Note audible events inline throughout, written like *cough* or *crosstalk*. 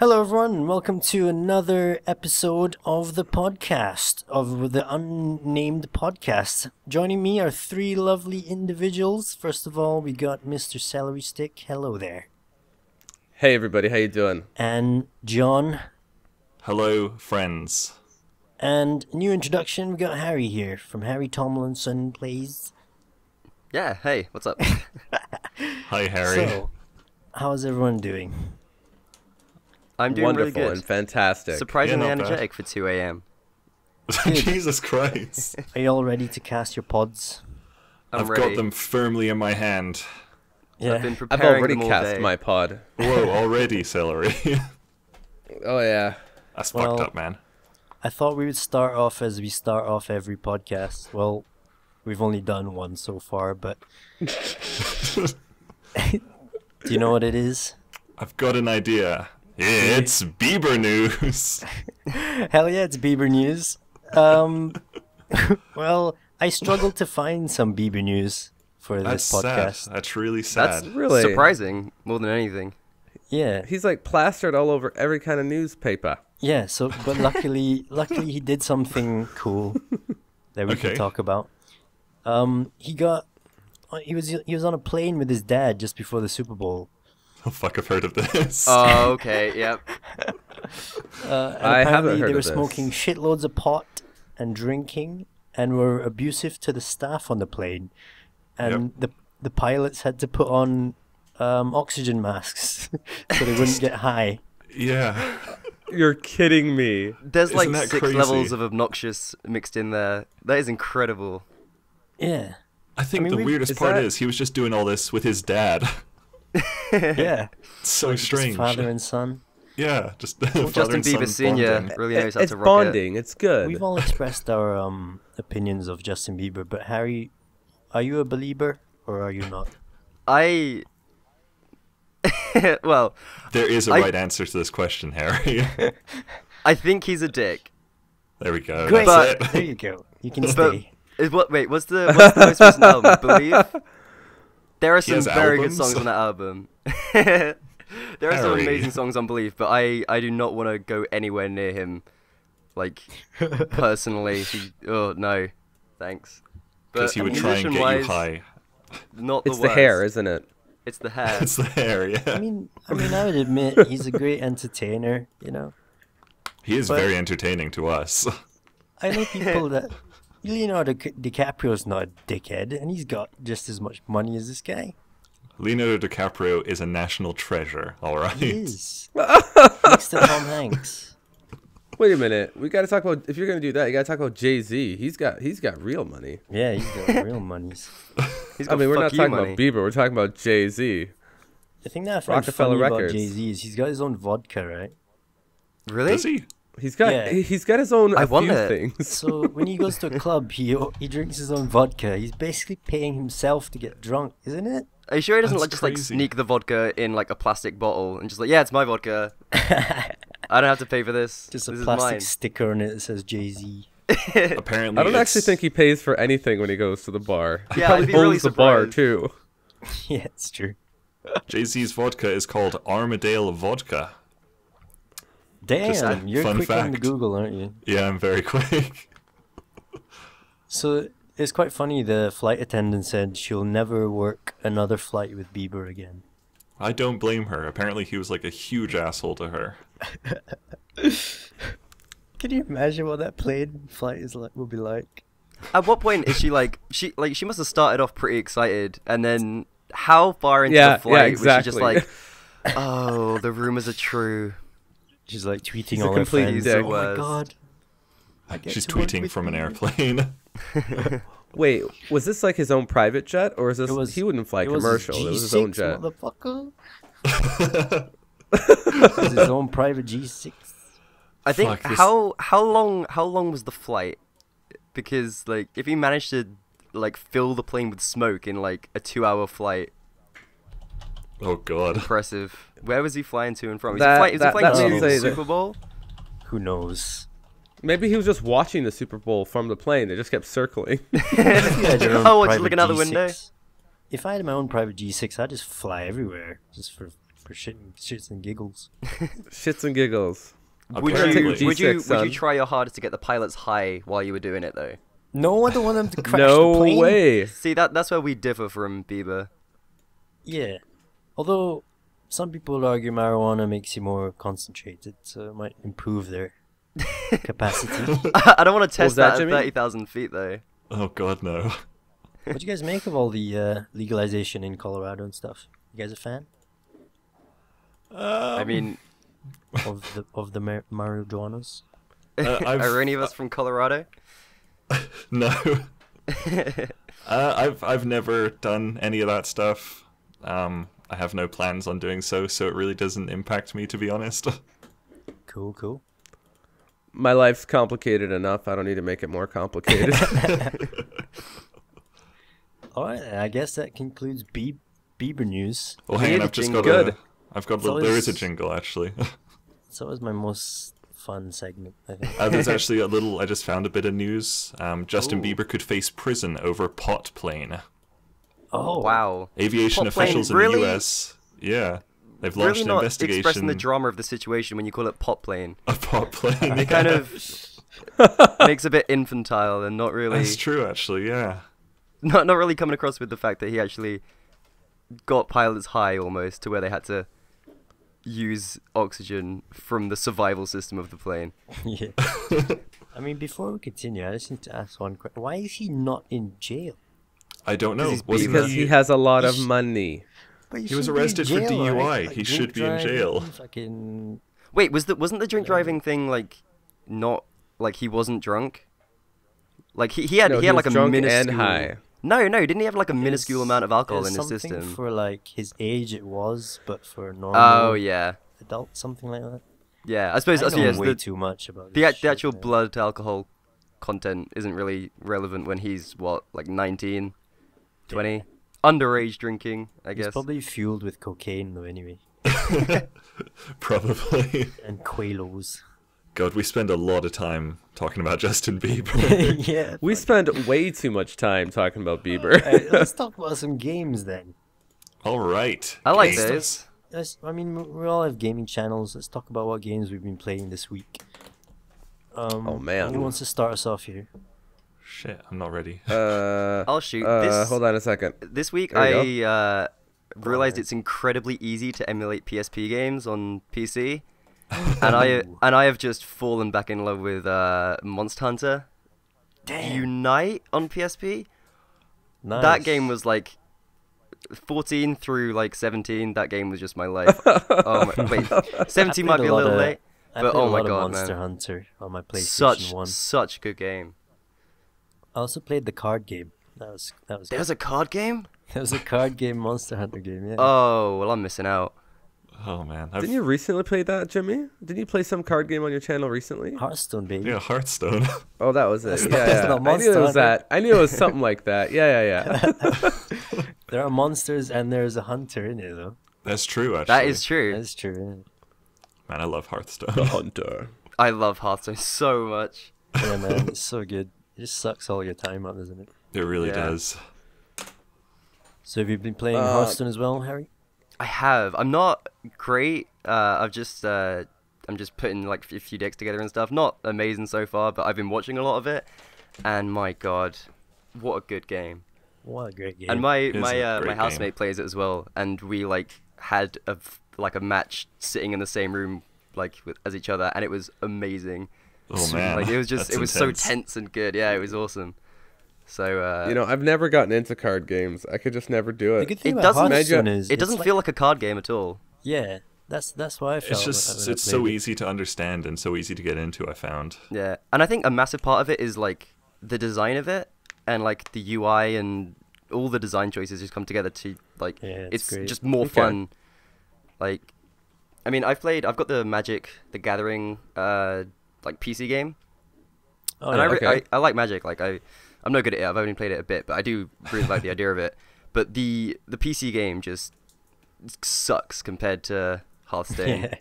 Hello, everyone, and welcome to another episode of the podcast, of the unnamed podcast. Joining me are three lovely individuals. First of all, we got Mr. Celery Stick. Hello there. Hey everybody, how you doing? And John. Hello, friends. And new introduction, we got Harry here from Harry Tomlomsom Plays. Yeah, hey, what's up? *laughs* Hi, Harry. So, how's everyone doing? I'm doing Wonderful really and fantastic. Surprisingly Yeah, not bad. energetic for 2 a.m. *laughs* Jesus Christ. *laughs* Are you all ready to cast your pods? I'm I've ready. got them firmly in my hand. Yeah. I've been I've already them all cast day. my pod. Whoa, *laughs* already, celery. Oh yeah. That's Well- fucked up, man. I thought we would start off as we start off every podcast. Well, we've only done one so far, but do you know what it is? I've got an idea. It's Bieber news. *laughs* Hell yeah, it's Bieber news. Um, *laughs* well, I struggled to find some Bieber news for That's this podcast. sad. That's really sad. That's Really? surprising more than anything. Yeah, He's like plastered all over every kind of newspaper. yeah. So, but *laughs* luckily, luckily he did something cool that we can Okay. talk about. Um, he got. He was he was on a plane with his dad just before the Super Bowl. *laughs* Oh, fuck, I've heard of this. Oh, *laughs* okay, yep. Uh, and I haven't apparently heard they were of this. smoking shitloads of pot and drinking and were abusive to the staff on the plane. And the the pilots had to put on um, oxygen masks *laughs* so they wouldn't get high. yeah. You're kidding me. There's like Isn't that six crazy? levels of obnoxious mixed in there. That is incredible. Yeah, I think mean, the weirdest part that- is he was just doing all this with his dad. *laughs* yeah. It's so Just strange. father and son. Yeah, just *laughs* father Justin Bieber Senior bonding. really knows how it's to rock bonding. It's good. We've *laughs* all expressed our um, opinions of Justin Bieber, but Harry, are you a believer or are you not? I. well, There is a I- right answer to this question, Harry. I think he's a dick. there we go. Great. That's there it. you go. You can But stay. is what? Wait, what's the what's the most recent album? Believe. There are some very albums? good songs on that album. *laughs* there are some amazing songs on Believe, but I I do not want to go anywhere near him, like *laughs* personally. He, oh no, thanks. Because he would try and get you high. Not the it's the hair, isn't it? It's the hair. It's the hair, yeah. I mean, I mean, I would *laughs* admit he's a great entertainer. You know, He is But- very entertaining to us. I know people that Leonardo Di- DiCaprio's not a dickhead, and he's got just as much money as this guy. Leonardo DiCaprio is a national treasure, alright? He is *laughs* next to Tom Hanks. Wait a minute. We got to talk about. If you're gonna do that, you got to talk about Jay Z. He's got he's got real money. Yeah, he's got *laughs* real monies. I mean, we're not talking money. about Bieber. We're talking about Jay Z. The thing that I find Rockefeller funny about Jay Z is he's got his own vodka, right? Really? Does he? He's got Yeah. he- he's got his own I a want few it. things. So when he goes to a club, he he drinks his own vodka. He's basically paying himself to get drunk, isn't it? Are you sure he doesn't That's like just like sneak the vodka in like a plastic bottle and just like, yeah, it's my vodka. *laughs* I don't have to pay for this. Just a plastic sticker on it that says Jay Z. *laughs* Apparently, I don't actually think he pays for anything when he goes to the bar. He *laughs* Yeah, I'd probably be really owns the bar too. yeah, it's true. Jay Z's vodka is called Armadale Vodka. Just a Damn, you're fun quick on the. Google, aren't you? Yeah, I'm very *laughs* quick. So it's quite funny. The flight attendant said she'll never work another flight with Bieber again. I don't blame her. Apparently, he was like a huge asshole to her. *laughs* Can you imagine what that plane flight is like? Will be like? At what point is she like she like she must have started off pretty excited and then how far into Yeah, yeah, the flight was she just like, *laughs* oh, the rumors are true. She's like tweeting He's a all her friends. dick. Oh my god! I get She's tweeting with from an airplane. *laughs* Wait, was this like his own private jet, or is this was. he wouldn't fly it was commercial? his it was his own G6, jet. Motherfucker. *laughs* it was his own private G6. I think Fuck, this- how how long how long was the flight? Because like if he managed to like fill the plane with smoke in like a two hour flight, oh god. impressive. Where was he flying to and from? Is That- he, fly, is that- he flying to the they- Super Bowl? Who knows? Maybe he was just watching the Super Bowl from the plane. They just kept circling. *laughs* *laughs* If you had your oh, just looking out the G6, window. If I had my own private G6, I'd just fly everywhere, just for for shit, shits and giggles. *laughs* Shits and giggles. Would you, would you G6, would son. you try your hardest to get the pilots high while you were doing it though? No, I don't want them to crash the plane. No way. See that that's where we differ from Bieber. Yeah. Although some people argue marijuana makes you more concentrated, so it might improve their *laughs* capacity. I don't want to test that, that, at thirty thousand feet though. Oh God, no. what do you guys make of all the uh, legalization in Colorado and stuff? You guys a fan I mean, of the of the mar- marijuanas? Uh, *laughs* are any of us from Colorado? *laughs* No. uh, I've I've never done any of that stuff. Um, I have no plans on doing so, so it really doesn't impact me, to be honest. *laughs* Cool, cool. My life's complicated enough. I don't need to make it more complicated. *laughs* *laughs* All right, I guess that concludes Be- Bieber news. well, hang on, need a I've just jingle. got Good. a. I've got a It's little. There is a jingle actually. So that was my most fun segment, I think. uh, there's actually a little. I just found a bit of news. Um, Justin Ooh. Bieber could face prison over pot plane. Oh, Wow. Aviation Pot plane, officials in really? the U.S. Yeah, they've launched Really an not investigation. expressing the drama of the situation when you call it pot plane. a pot plane. It kind of *laughs* makes a bit infantile and not really That's true, actually. Yeah. not not really coming across with the fact that he actually got pilots high almost to where they had to use oxygen from the survival system of the plane. *laughs* yeah. *laughs* I mean, before we continue, I just need to ask one question. Why is he not in jail? I don't know. he's Wasn't because he has a lot of He's- money. He was shouldn't arrested for jail, DUI. Like, He should be in jail. Fucking Wait, was the wasn't the drink driving thing like not like he wasn't drunk? Like he, he had No, he he had was like a drunk and minuscule high. No, no, didn't he have like a minuscule amount of alcohol in his something system? for like his age it was, but for normal Oh yeah. adult something like that. Yeah, I suppose I that's know yes, way the, too much about the, this the shit, actual man. blood alcohol content isn't really relevant when he's what like 19 20 underage drinking i He's guess probably fueled with cocaine though, anyway, *laughs* Probably. and quaalos. God, we spend a lot of time talking about Justin *laughs* Bieber. yeah. We spend way too much time talking about Bieber. Alright, let's *laughs* talk about some games then. All right. i like Games. this Let's, I mean, we all have gaming channels. Let's talk about what games we've been playing this week. Um, Oh, man. Who wants to start us off here? Shit, I'm not ready. Uh, i'll *laughs* shoot uh, this hold on a second. this week There i uh realized it's incredibly easy to emulate psp games on pc *laughs* and i and i have just fallen back in love with uh monster hunter Damn. unite on psp Nice. that game was like 14 through like 17 that game was just my life *laughs* oh my, wait 17 might be a a little of- late I but played oh a my lot God, of Monster man. Hunter on my PlayStation such One. such a good game I also played the card game. That was that was. there's a card game *laughs* That was a card game, Monster Hunter game. Yeah. oh well i'm missing out Oh man, I've, Didn't you recently play that, Jimmy? Didn't you play some card game on your channel recently? Hearthstone, baby. yeah, Hearthstone. *laughs* Oh, that was it. That's yeah, not- that's yeah. not I knew it was that. I knew it was something like that. Yeah, yeah, yeah. *laughs* There are monsters and there's a hunter in it, though. That's true. Actually, that is true That's true. Man, I love Hearthstone. the Hunter. i love hearthstone so much Yeah, yeah man, it's so good. It just sucks all your time up, doesn't it? it really Yeah. does. So have you been playing Uh, Hearthstone as well, Harry? i have i'm not great uh i've just uh i'm just putting like a few decks together and stuff not amazing so far but i've been watching a lot of it and my god what a good game What a great game. and my is my uh, my great housemate plays it as well, and we like had a like a match sitting in the same room like with, as each other, and it was amazing. Oh man, like it was *laughs* just that's it was intense. so tense and good. Yeah, it was awesome. So uh, You know, I've never gotten into card games. I could just never do it. the it. good thing it about doesn't- Hearthstone is it doesn't feel like a card game at all. Yeah, that's that's why I felt. It's just it's so played it. easy to understand and so easy to get into. I found. Yeah, and I think a massive part of it is like the design of it and like the UI and all the design choices just come together to like Yeah, it's it's just more Okay. fun. Like, I mean, I've played. I've got the Magic the Gathering uh like PC game, Oh, and yeah. I, re- okay. I I like Magic. Like I I'm no good at it. I've only played it a bit, but I do really like the *laughs* idea of it. But the the PC game just sucks compared to Hearthstone. *laughs* yeah.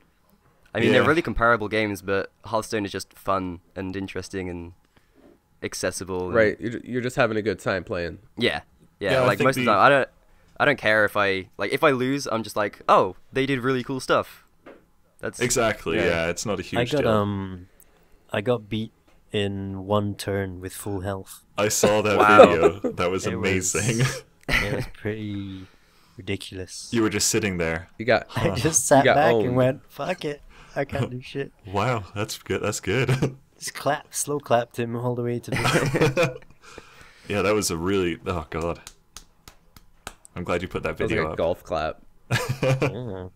I mean, they're really comparable games, but Hearthstone is just fun and interesting and accessible. and- Right, you're, you're just having a good time playing. Yeah. Yeah. Yeah, like think most of the- the time, I don't. I don't care if I like if I lose. I'm just like, oh, they did really cool stuff. That's Exactly. Yeah. Yeah. it's not a huge I got deal. um, I got beat in one turn with full health. I saw that Wow. video. That was It was- amazing. *laughs* It was *laughs* pretty ridiculous. you were just sitting there. You got I just sat back owned. and went, "Fuck it, I can't do *laughs* shit." Wow, that's good. That's good. Just clap, slow clapped him all the way to the. yeah, that was a really. Oh god. I'm glad you put that it was video like a up. golf clap. Yeah.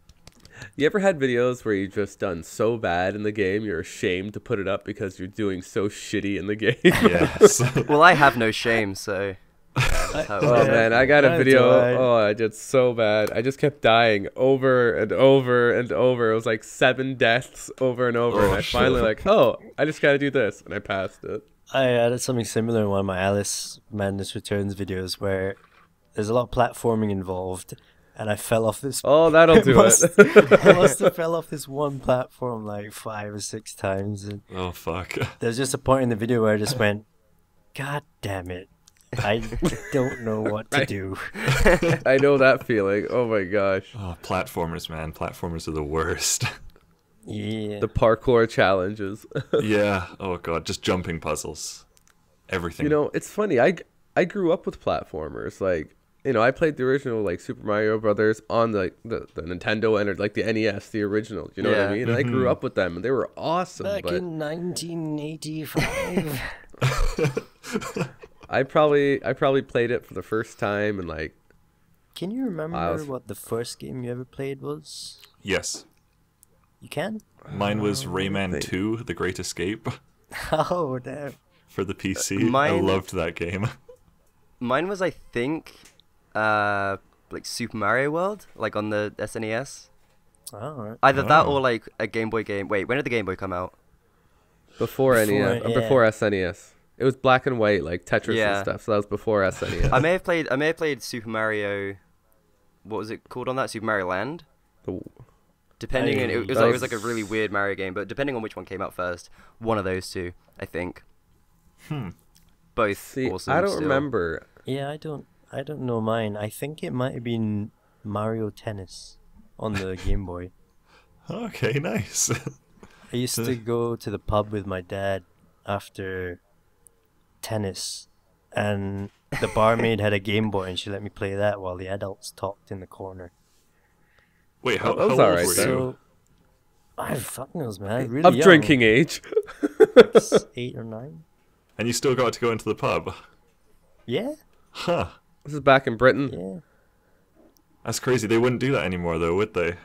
You ever had videos where you just done so bad in the game you're ashamed to put it up because you're doing so shitty in the *laughs* game? yes. *laughs* well, I have no shame, so. that's Oh works. man, I got a video. alright. Oh, I did so bad. I just kept dying over and over and over. It was like seven deaths over and over. and Oh, I finally like, oh, I just gotta do this, and I passed it. I added something similar in one of my Alice Madness Returns videos where there's a lot of platforming involved, and I fell off this. Oh, that'll *laughs* do must, it. I must have fell off this one platform like five or six times, and oh fuck. *laughs* there's just a point in the video where I just went, "God damn it, I don't know what to do." *laughs* I know that feeling. Oh my gosh. Oh, platformers, man. Platformers are the worst. Yeah, The parkour challenges. yeah. Oh god, just jumping puzzles. Everything. you know, it's funny. I I grew up with platformers. Like, you know, I played the original like Super Mario Brothers on the the, the Nintendo and like the NES, the original. You know what I mean? And I grew mm-hmm. up with them, and they were awesome. back but in 1985. *laughs* *laughs* I probably I probably played it for the first time and like Can you remember was- what the first game you ever played was? Yes. You can? Mine was uh, Rayman think- 2: The Great Escape *laughs* Oh damn! for the PC. I Mine- loved that game. Mine was, I think, uh, like Super Mario World, like on the SNES. Oh, alright. Either that Oh. or like a Game Boy game. Wait, when did the Game Boy come out? before, Before, NES, yeah. before SNES. It was black and white like Tetris Yeah. and stuff. So that was before SNES. I may have played. I may have played Super Mario. What was it called on that? Super Mario Land. The- Depending on it, was that like, it was was- like a really weird Mario game, but depending on which one came out first, one of those two, I think. Hmm. Both See, awesome. I don't still. remember. Yeah, I don't. I don't know mine. I think it might have been Mario Tennis on the *laughs* Game Boy. Okay, nice. I used to *laughs* go to the pub with my dad after tennis, and the barmaid had a Game Boy, and she let me play that while the adults talked in the corner. Wait, how, That was how old alright were then. you? So, I fuck knows, man. I really Of young, drinking age. like *laughs* eight or nine. And you still got to go into the pub. Yeah, Huh. This is back in Britain. yeah. That's crazy. They wouldn't do that anymore, though, would they?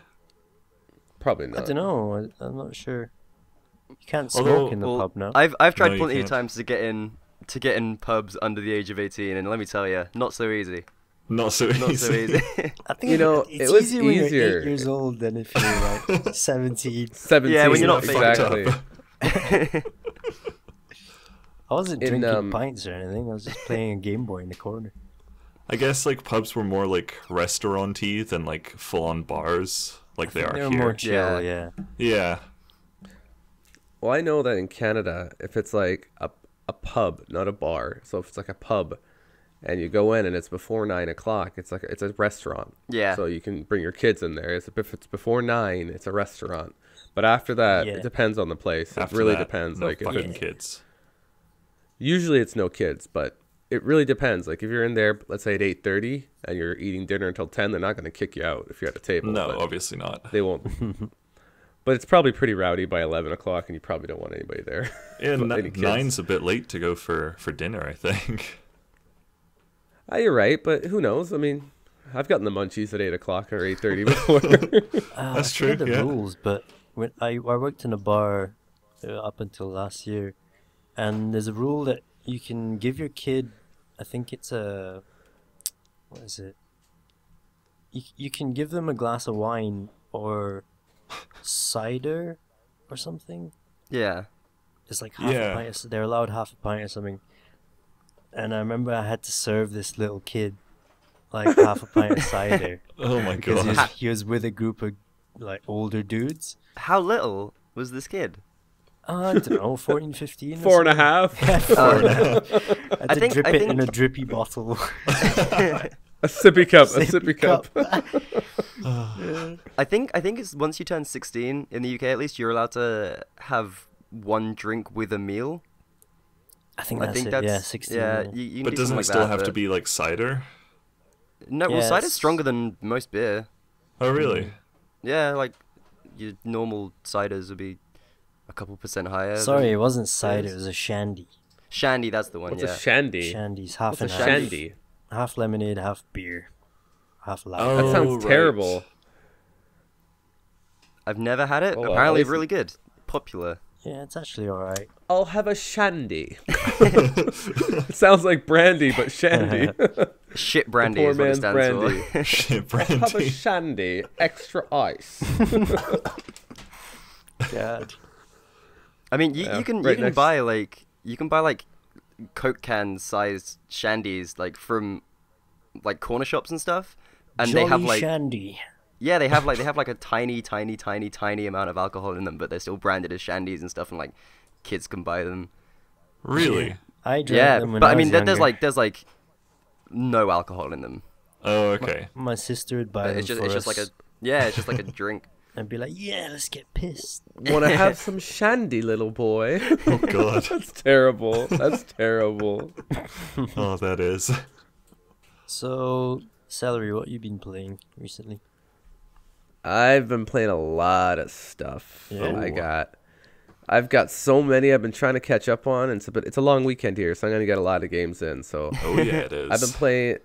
Probably not. I don't know. I, I'm not sure. You can't smoke Although- in the Well, pub now. I've I've tried No, plenty of times to get in to get in pubs under the age of 18, and let me tell you, not so easy. Not so Not easy. so easy. *laughs* I think You know, it's it was easier when you're eight years old than if you're like *laughs* 17. 17. Yeah, when you're not Fucked up. exactly. *laughs* I wasn't In, drinking um, pints or anything. I was just playing a Game Boy in the corner. I guess like pubs were more like restaurant-y than like full-on bars, like they are They were here. more chill, Yeah. yeah. Yeah. Well, I know that in Canada, if it's like a, a pub, not a bar, so if it's like a pub, and you go in and it's before nine o'clock, it's like it's a restaurant. Yeah. So you can bring your kids in there. It's, if it's before nine, it's a restaurant. But after that, Yeah. it depends on the place. After it really that, depends. No like if fucking it's, kids. usually it's no kids, but it really depends. Like if you're in there, let's say at eight thirty, and you're eating dinner until ten, they're not going to kick you out if you're at a table. No, obviously not. they won't. *laughs* but it's probably pretty rowdy by eleven o'clock, and you probably don't want anybody there. *laughs* Yeah, *laughs* But ni- any kids. nine's a bit late to go for for dinner. I think. Ah, you're right, but who knows? I mean, I've gotten the munchies at eight o'clock or eight thirty before. Uh, That's I true, the yeah. rules, but when I, I worked in a bar uh, up until last year, and there's a rule that you can give your kid, I think it's a, what is it? You, you can give them a glass of wine or cider or something. yeah. It's like half Yeah. a pint. Of, they're allowed half a pint or something. And I remember I had to serve this little kid like half a pint of cider *laughs* Oh my because he god. was, he was with a group of like older dudes. How little was this kid? Uh, I don't know, 14, 15. or Four and a half. Four and a half. I had I to think- drip I it in a drippy bottle. *laughs* A sippy cup. A Sippy sippy cup. *laughs* I think I think it's once you turn 16 in the UK at least you're allowed to have one drink with a meal. I think I that's think it. that's yeah, sixteen. Yeah, yeah. you, you But do doesn't it like still that, have to be like cider? No, well, Yeah, cider's it's- stronger than most beer. Oh, really? Yeah, like your normal ciders would be a couple percent higher. Sorry, it wasn't cider. It was a shandy. Shandy, that's the one. What's yeah. a shandy? Shandy's half What's a half. shandy? Half lemonade, half beer, half lager. Oh. That sounds right. terrible. I've never had it. Oh, Apparently, least- really good. Popular. Yeah, it's actually alright. I'll have a shandy. it *laughs* *laughs* sounds like brandy, but shandy. *laughs* Shit brandy poor is what it man's stands brandy. for. Shit, have a shandy, extra ice. God. I mean, you, Yeah, you can right you can next- buy like you can buy like Coke can sized shandies like from like corner shops and stuff, and Jolly they have like shandy. yeah they have like they have like a *laughs* tiny tiny tiny tiny amount of alcohol in them, but they're still branded as shandies and stuff, and like kids can buy them. Really? I drank Yeah, them when but I was mean there- there's like there's like no alcohol in them. Oh, okay. my sister would buy But them it's just for it's just like a yeah it's just like a *laughs* drink. I'd be like, yeah, let's get pissed. *laughs* Want to have *laughs* some shandy, little boy? Oh, God. *laughs* That's terrible. That's terrible. oh, that is. So, celery, what you been playing recently? I've been playing a lot of stuff. Yeah. I got, I've got so many I've been trying to catch up on, and so, but it's a long weekend here, so I'm gonna get a lot of games in. So Oh, yeah, it is. I've been playing.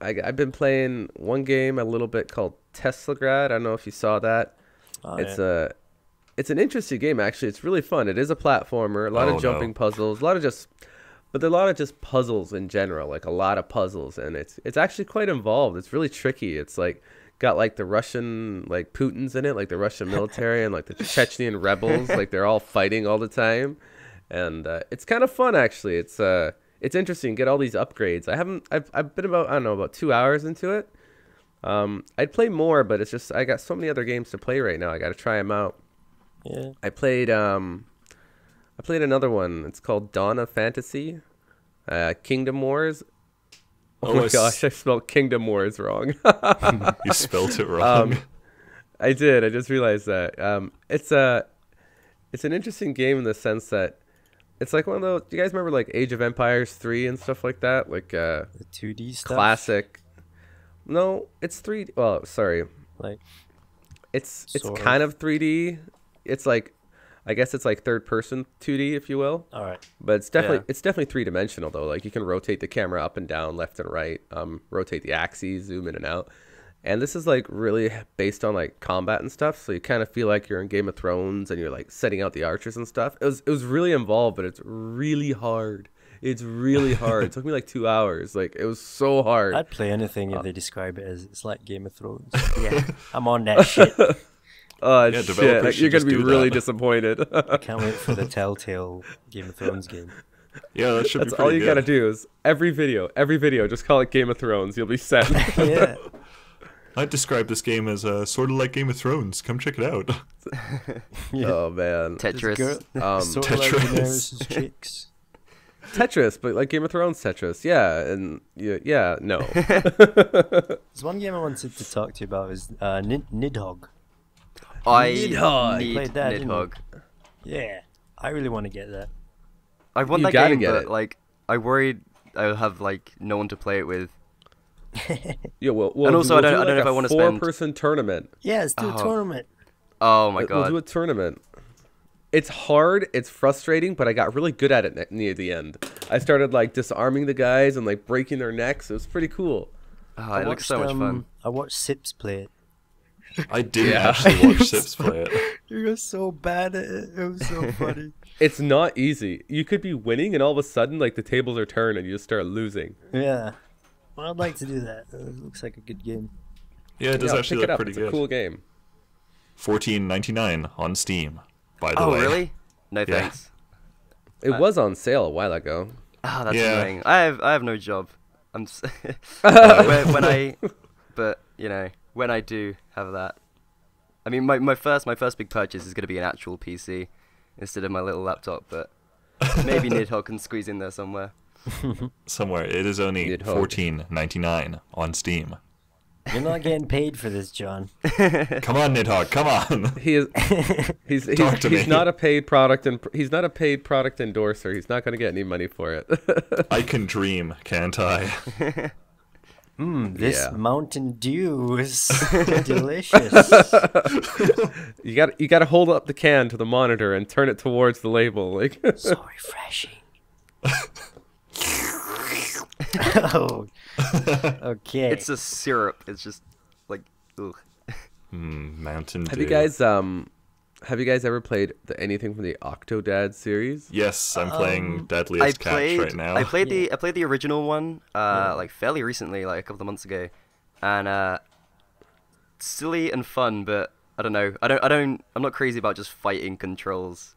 I, I've been playing one game a little bit called Teslagrad. I don't know if you saw that. Oh, it's yeah. a, it's an interesting game actually. It's really fun. It is a platformer. A lot Oh, of jumping no. puzzles. A lot of just, but there are a lot of just puzzles in general. Like a lot of puzzles, and it's it's actually quite involved. It's really tricky. It's like got like the Russian like Putin's in it, like the Russian military and like the *laughs* Chechnyan rebels. like they're all fighting all the time, and uh, it's kind of fun actually. It's uh it's interesting. Get all these upgrades. I haven't. I've I've been about I don't know about two hours into it. Um, I'd play more, but it's just I got so many other games to play right now. I got to try them out. yeah. I played um, I played another one. It's called Dawn of Fantasy, uh, Kingdom Wars. Oh, Oh, my gosh, I spelled Kingdom Wars wrong. *laughs* you spelt it *laughs* wrong. Um, I did. I just realized that. Um, it's a, it's an interesting game in the sense that it's like one of those. Do you guys remember like Age of Empires three and stuff like that? Like uh, The 2D stuff. classic. No, it's three. Well, sorry, Like, it's it's Sort kind of 3D. It's like, I guess it's like third person 2D, if you will. alright. But it's definitely Yeah. it's definitely three dimensional though. Like you can rotate the camera up and down, left and right, um, rotate the axes, zoom in and out. And this is like really based on like combat and stuff, so you kind of feel like you're in Game of Thrones and you're like setting out the archers and stuff. It was it was really involved, but it's really hard. It's really hard. it took me like two hours. Like it was so hard. I'd play anything Uh, if they describe it as it's like Game of Thrones. *laughs* Yeah. I'm on that shit. *laughs* Oh Yeah, shit! Like, you're gonna be really that. disappointed. Can't wait for the *laughs* Telltale Game of Thrones game. yeah, that should That's be all pretty you gotta do is every video, every video, just call it Game of Thrones. You'll be set. yeah. I'd describe this game as uh, sort of like Game of Thrones. Come check it out. yeah. Oh man, Tetris. Um, sort of like Tetris. Chicks. Tetris, but like Game of Thrones Tetris. Yeah, and yeah, yeah no. *laughs* *laughs* There's one game I wanted to talk to you about is uh, Nid- Nidhogg. I Nidhogg. need Played that, didn't? Nidhogg. Yeah, I really want to get that. I want You that gotta game, get but it. like I worried I'll have like no one to play it with. *laughs* Yeah, well, we'll, And also, we'll I don't- do I don't like know if I wanna spend- four-person tournament. Yeah, let's do a Oh. tournament. Oh my Uh, We'll god. do a tournament. It's hard. It's frustrating, but I got really good at it near the end. I started like disarming the guys and like breaking their necks. It was pretty cool. Oh, I it looks so watched, much fun. um, I watched Sips play it. I didn't Yeah. actually watch *laughs* Sips play it. *laughs* You were so bad at it. It was so *laughs* funny. It's not easy. You could be winning, and all of a sudden, like the tables are turned, and you just start losing. yeah. Well, I'd like to do that. It looks like a good game. Yeah, it does Yeah, actually pick it look up. pretty It's good. a cool game. Fourteen ninety nine on Steam. By the Oh way. really? No Yeah. thanks. It Uh, was on sale a while ago. Ah, that's Yeah. annoying. I have I have no job. I'm s- *laughs* *laughs* when, when I, but you know when I do have that. I mean, my, my first my first big purchase is going to be an actual PC instead of my little laptop, but maybe *laughs* Nidhogg can squeeze in there somewhere. somewhere. It is only Nidhogg. fourteen ninety nine on Steam. You're not getting paid for this, John. *laughs* Come on, Nidhogg, come on. He is. He's *laughs* he's, Talk to he's me. not a paid product and he's not a paid product endorser. He's not going to get any money for it. *laughs* I can dream, can't I? Mmm, this Yeah. Mountain Dew is delicious. you got you got to hold up the can to the monitor and turn it towards the label. Like so refreshing. *laughs* oh, okay. It's a syrup. It's just like, ugh. Mm, Mountain Dew. have you guys um have you guys ever played the, anything from the Octodad series? Yes, I'm playing Um, Dadliest I Catch right now. I played the. I played the original one. Uh, like fairly recently, like a couple of months ago, and uh, silly and fun, but I don't know. I don't. I don't. I'm not crazy about just fighting controls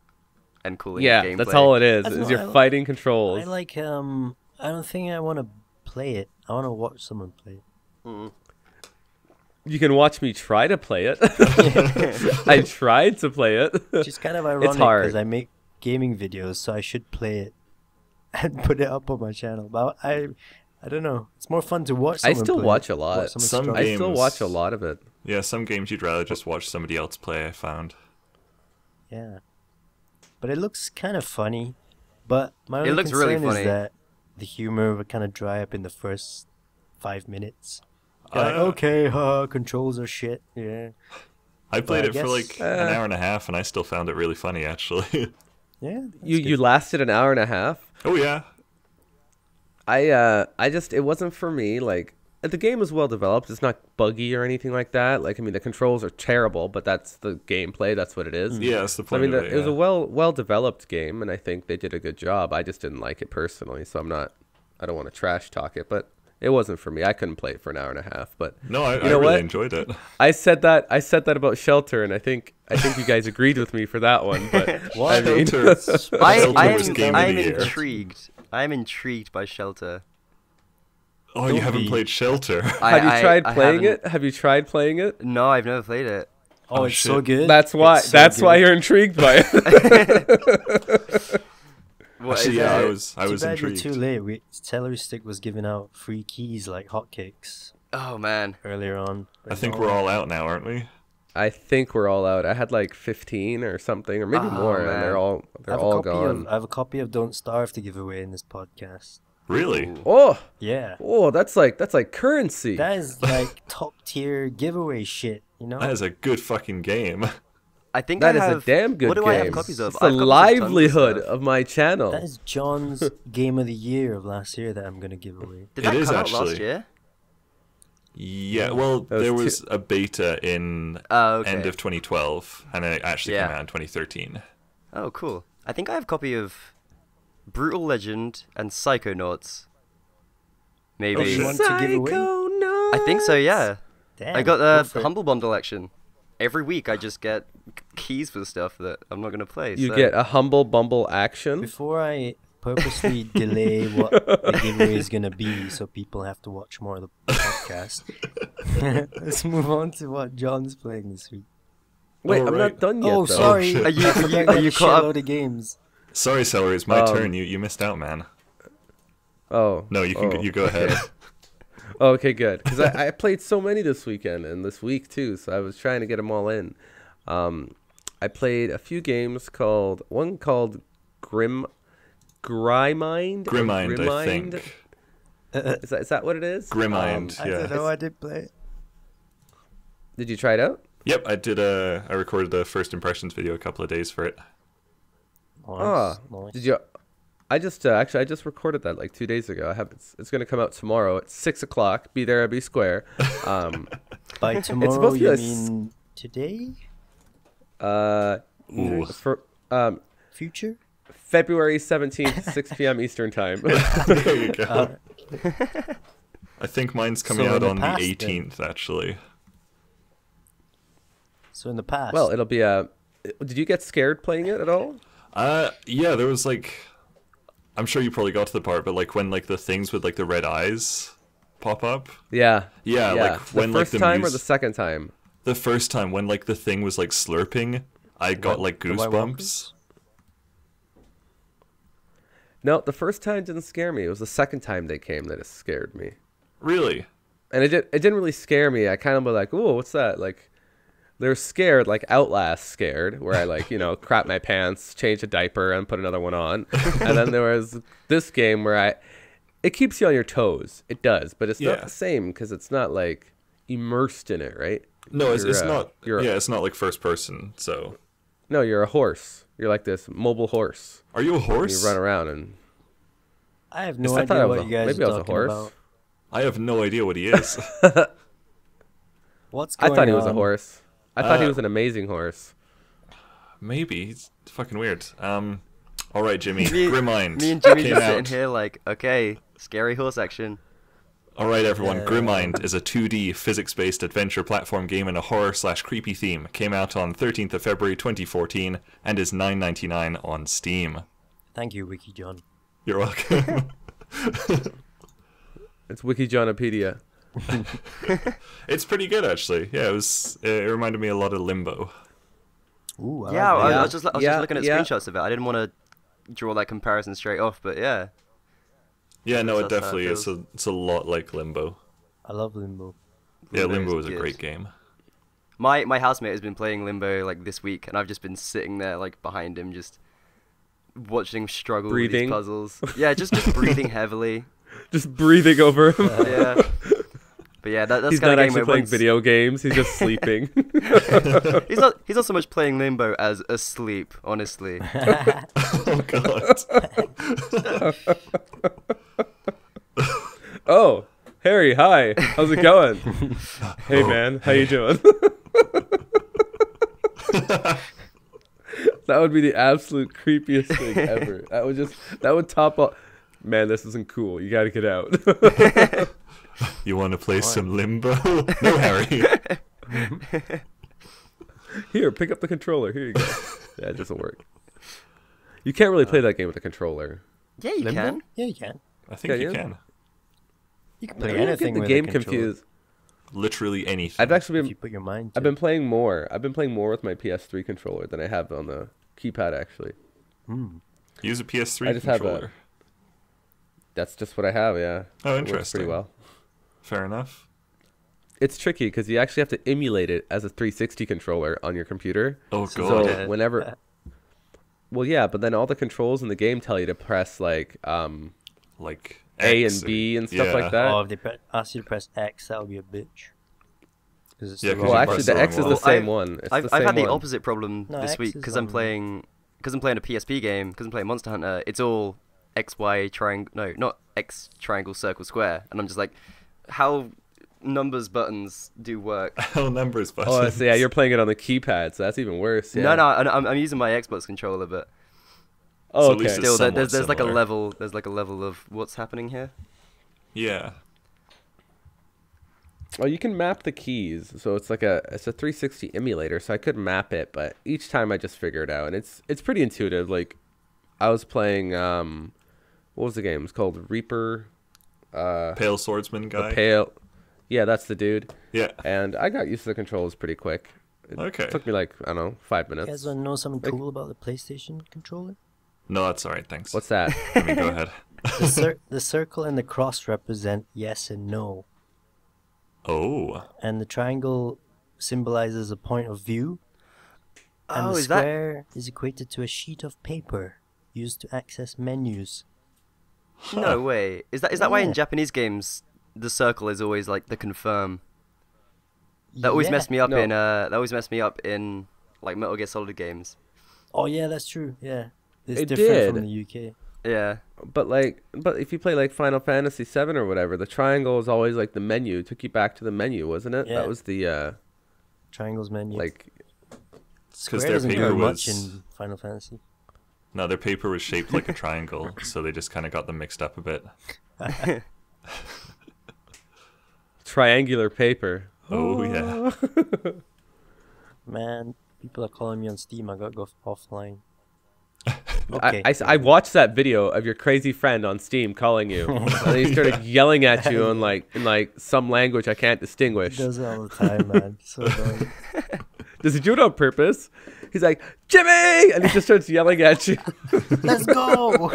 and calling it Yeah, gameplay. that's all it is. That's Is what you're I fighting I controls. I like um. I don't think I want to play it. I want to watch someone play it. Mm-hmm. You can watch me try to play it. *laughs* *laughs* I tried to play it. Which is kind of ironic hard. because I make gaming videos, so I should play it *laughs* and put it up on my channel. But I, I don't know. It's more fun to watch. I still play watch it, a lot. watch Some struggle. I still watch a lot of it. Yeah, some games you'd rather just watch somebody else play, I found. Yeah, but it looks kind of funny. But my It only looks concern really funny. is that the humor would kind of dry up in the first five minutes. You're like, Uh, okay, huh, controls are shit. Yeah, I played I it for guess- like an Uh. hour and a half and I still found it really funny actually. *laughs* yeah. that's You you lasted an hour and a half. oh yeah. I uh I just it wasn't for me. Like the game is well developed. It's not buggy or anything like that. Like I mean the controls are terrible, but that's the gameplay. That's what it is. Mm. Yeah, that's the So, I mean of the, it. it was a well well developed game, and I think they did a good job. I just didn't like it personally, so I'm not. I don't want to trash talk it, but it wasn't for me. I couldn't play it for an hour and a half. But No, I, you I really what? enjoyed it. *laughs* I said that I said that about Shelter, and I think I think you guys agreed with me for that one. But I mean, Shelter- I, Shelter *laughs* I was am, game I of am the year. intrigued. I am intrigued by Shelter. Oh, you Don't haven't be. played Shelter? I, *laughs* have you I- tried I playing haven't- it? Have you tried playing it? No, I've never played it. Oh, Oh, it's so shit. good. That's why. It's so that's why good. you're intrigued by it. *laughs* *laughs* What Actually, is yeah, I it? was I Too was bad intrigued. you're too late. We, Celery Stick was giving out free keys like hotcakes Oh man. earlier on. I think we're all out now, aren't we? I think we're all out. I had like 15 or something, or maybe Oh, more, and they're all I they're have, a all copy gone. of, I have a copy of Don't Starve to give away in this podcast. Really? Oh, Yeah. oh, that's like that's like currency. That is like *laughs* top tier giveaway shit, you know? That is a good fucking game. *laughs* I think That I is have, a damn good What do game. I have copies of? It's the have copies of of livelihood of my channel. That is John's *laughs* game of the year of last year that I'm gonna give away. Did It that is come out last year? Yeah, well, was there two- was a beta in Oh, okay. end of 2012, and it actually Yeah. came out in 2013. Oh, cool. I think I have a copy of Brutal Legend and Psychonauts. Maybe. Oh, you want to give away? I think so. Yeah. Damn, I got the for. Humble Bundle action. Every week I just get keys for stuff that I'm not gonna play. You so- get a humble bumble action. Before I purposely delay *laughs* what the giveaway is gonna be, so people have to watch more of the podcast. *laughs* Let's move on to what John's playing this week. Wait, Oh, I'm right. not done yet. oh, though. sorry. shit. Are you- are you *laughs* got you caught up? shitload of games. Sorry, Celery, it's my Um, turn. You you missed out, man. Oh. No, you can oh, you go okay. ahead. *laughs* Oh, okay, good. Because I, I played so many this weekend and this week too, so I was trying to get them all in. Um, I played a few games called one called Grim, Grimind. or Grimind, I think. *laughs* Is that is that what it is? Grimind, I yeah. don't know. I did play it. Did you try it out? Yep, I did a. I recorded the first impressions video a couple of days for it. Nice, Ah, nice. did you? I just uh, actually I just recorded that like two days ago. I have it's, it's going to come out tomorrow at six o'clock. Be there, at be square. Um, *laughs* By tomorrow, it's supposed to be you a s- mean today? uh, Ooh. for um, Future? February seventeenth, *laughs* six p.m. Eastern time. there *laughs* you go. Uh, I think mine's coming so out the on past, the 18th, actually. so in the past. well, it'll be a. Did you get scared playing it at all? Uh, yeah, there was like, I'm sure you probably got to the part, but like when like the things with like the red eyes pop up. Yeah. Yeah, like the when like first the time or the second time. The first time when like the thing was like slurping, I got What- like goosebumps. No, the first time didn't scare me. It was the second time they came that it scared me. Really? And it did, it didn't really scare me. I kind of was like, "Ooh, what's that?" Like they're scared, like Outlast scared, where I like, you know, *laughs* crap my pants, change a diaper, and put another one on. *laughs* and then there was this game where I, it keeps you on your toes. It does, but it's Yeah. not the same because it's not like immersed in it, right? No, it's, it's uh, not. you're a- yeah, it's not like first person. So, No, you're a horse. You're like this mobile horse. are you a horse? You run around and I have no I idea I what a- you guys maybe are I was a talking horse. about. I have no idea what he *laughs* is. What's going on? I going thought he was a horse. I thought he Uh, was an amazing horse. Maybe he's fucking weird. Um, all right, Jimmy. Me, *laughs* Grimind. me and Jimmy came just sitting here like, okay, scary horse action. All right, everyone. Yeah. Grimind is a 2D physics-based adventure platform game in a horror slash creepy theme. Came out on 13th of February 2014 and is 9.99 on Steam. Thank you, Wiki John. You're welcome. *laughs* It's Wikijonopedia. *laughs* it's pretty good actually. Yeah, it was. It reminded me a lot of Limbo. Ooh, I Yeah, like I, that. I was just I was Yeah, just looking at yeah. screenshots of it. I didn't want to draw that comparison straight off, but yeah. Yeah, no, it That's how it definitely is. A, it's a lot like Limbo. I love Limbo. Yeah, Limbo Limbo is was a great game. My my housemate has been playing Limbo like this week, and I've just been sitting there like behind him, just watching him struggle with Breathing. these puzzles. Yeah, just just breathing *laughs* heavily. Just breathing over him. Yeah. But yeah, that, that's he's kind not of game actually where playing once- video games. He's just *laughs* sleeping. He's not he's not so much playing Limbo as asleep, honestly. *laughs* oh god. *laughs* oh, Harry, hi. How's it going? hey, oh. man. How you doing? that would be the absolute creepiest thing ever. That would just that would top up. Man, this isn't cool. You got to get out. *laughs* You want to play some Limbo? *laughs* no, Harry. *laughs* Here, pick up the controller. Here you go. Yeah, it doesn't work. You can't really play that game with a controller. Yeah, you Limbo? can. Yeah, you can. I think Yeah, you yeah. can. You can play you don't anything get the with game a controller confused. Literally anything. I've actually if been you put your mind. To I've been playing more. I've been playing more with my PS3 controller than I have on the keypad. Actually, hmm. Use a PS3 I just have a- controller. That's just what I have. Yeah. Oh, It works interesting. Pretty well. Fair enough. It's tricky because you actually have to emulate it as a 360 controller on your computer. Oh god. So whenever, *laughs* well, yeah, but then all the controls in the game tell you to press like um, like A X and B and stuff yeah. like that. Oh, if they pre- ask you to press X, that'll be a bitch. Yeah, well, actually, the the X is the same I've- one. It's I've, the I've same had the one. opposite problem No, this X week because I'm playing because I'm playing a PSP game because I'm playing Monster Hunter. It's all X Y triangle. No, not X triangle circle square, and I'm just like, how numbers buttons do work. *laughs* Oh, numbers buttons. Oh, so yeah, you're playing it on the keypad, so that's even worse. Yeah. No, no, I- I'm, I'm using my Xbox controller, but Oh, okay. least still, there, somewhat there's there's like a level there's like a level of what's happening here. Yeah. Oh, you can map the keys, so it's like a it's a 360 emulator. So I could map it, but each time I just figure it out, and it's it's pretty intuitive. Like I was playing um, what was the game? It's called Reaper. Uh, Pale swordsman guy. Pale. Yeah, that's the dude. yeah. And I got used to the controls pretty quick. It Okay. took me like I don't know five You guys minutes. want to know something Like- cool about the PlayStation controller? No, that's all right. Thanks. What's that? *laughs* I mean, go ahead. The, *laughs* cir- the circle and the cross represent yes and no, Oh. and the triangle symbolizes a point of view, and Oh, the is that square is equated to a sheet of paper used to access menus. No way? Is that is that why in Japanese games the circle is always like the confirm? That always Yeah. messed me up No. in uh that always messed me up in like Metal Gear Solid games. Oh yeah, that's true. Yeah, it's It different from the UK. Yeah. but like, but if you play like Final Fantasy VII or whatever, the triangle is always like the menu. It took you back to the menu, wasn't it? Yeah. That was the uh, Triangles menu. like Square their doesn't paper do much in Final Fantasy. No, their paper was shaped like a *laughs* triangle, so they just kind of got them mixed up a bit. *laughs* triangular paper. Oh yeah. *laughs* Man, people are calling me on Steam. I got to go offline. Okay. I, Okay. I s- I watched that video of your crazy friend on Steam calling you, and he started yelling at you in like in like some language I can't distinguish. He distinguish. does it all the time, man. So annoying. Does he do it on purpose? He's like Jimmy, and he just starts yelling at you. *laughs* Let's go.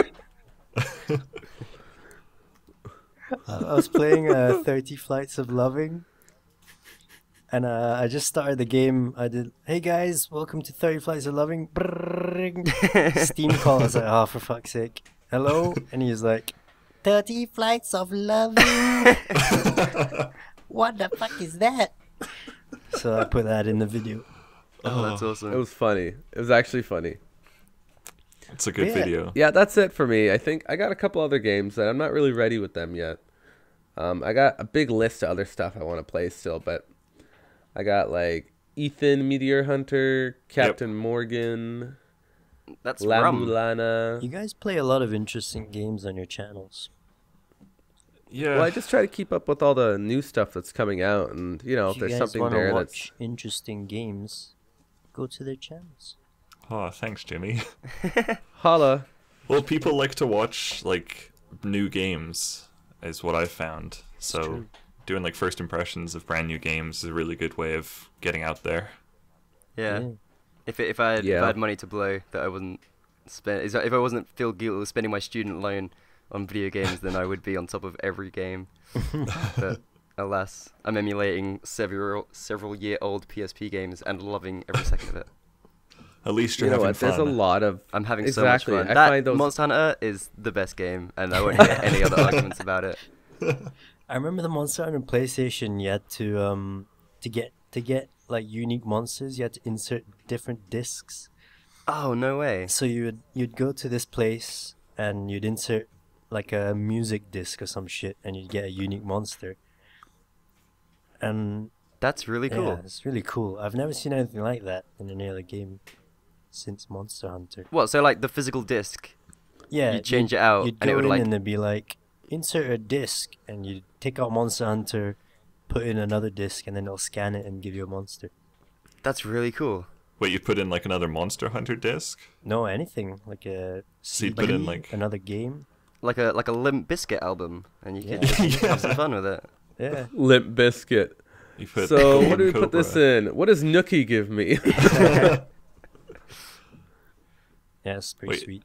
I I was playing uh, 30 Flights of Loving. And uh, I just started the game. I did, hey guys, welcome to 30 Flights of Loving. Steam call. I was like, oh, for fuck's sake. Hello? And he's like, 30 Flights of Loving. *laughs* what the fuck is that? So I put that in the video. Oh, that's awesome. It was funny. It was actually funny. It's a good Yeah. video. Yeah, that's it for me. I think I got a couple other games that I'm not really ready with them yet. Um, I got a big list of other stuff I want to play still, but I got like Ethan Meteor Hunter, Captain Morgan, That's La rum. Mulana. You guys play a lot of interesting games on your channels. Yeah. Well, I just try to keep up with all the new stuff that's coming out, and you know, if if you there's guys something there watch that's interesting games, go to their channels. Oh, thanks, Jimmy. *laughs* holla. Well, people like to watch like new games, is what I've found. So true. doing like first impressions of brand new games is a really good way of getting out there. Yeah. Yeah. If if I had if I had money to blow that I wasn't spend if I wasn't feel guilty with spending my student loan on video games, then I would be on top of every game. *laughs* but alas, I'm emulating several several year old PSP games and loving every second of it. *laughs* At least You you're know having what? fun. There's a lot of I'm having exactly. so much fun. I that find those Monster Hunter is the best game, and I won't hear any other *laughs* arguments about it. *laughs* I remember the Monster Hunter PlayStation. You had to um to get to get like unique monsters. You had to insert different discs. Oh no way! So you'd you'd go to this place and you'd insert like a music disc or some shit, and you'd get a unique monster. And That's really cool. yeah, it's really cool. I've never seen anything like that in any other game since Monster Hunter. What? So like the physical disc? Yeah, You change it out, You'd and it go would in like and it'd be like insert a disc, and you take out Monster Hunter, put in another disc, and then it'll scan it and give you a monster. that's really cool. Wait, you put in like another Monster Hunter disc? No, anything like a So you'd CD, put in, like- another game. Like a like a Limp Bizkit album, and you Yeah. can just have *laughs* some fun with it. Yeah, *laughs* Limp Bizkit. So what do we put this in? What does Nookie give me? *laughs* yeah, it's pretty Wait. sweet.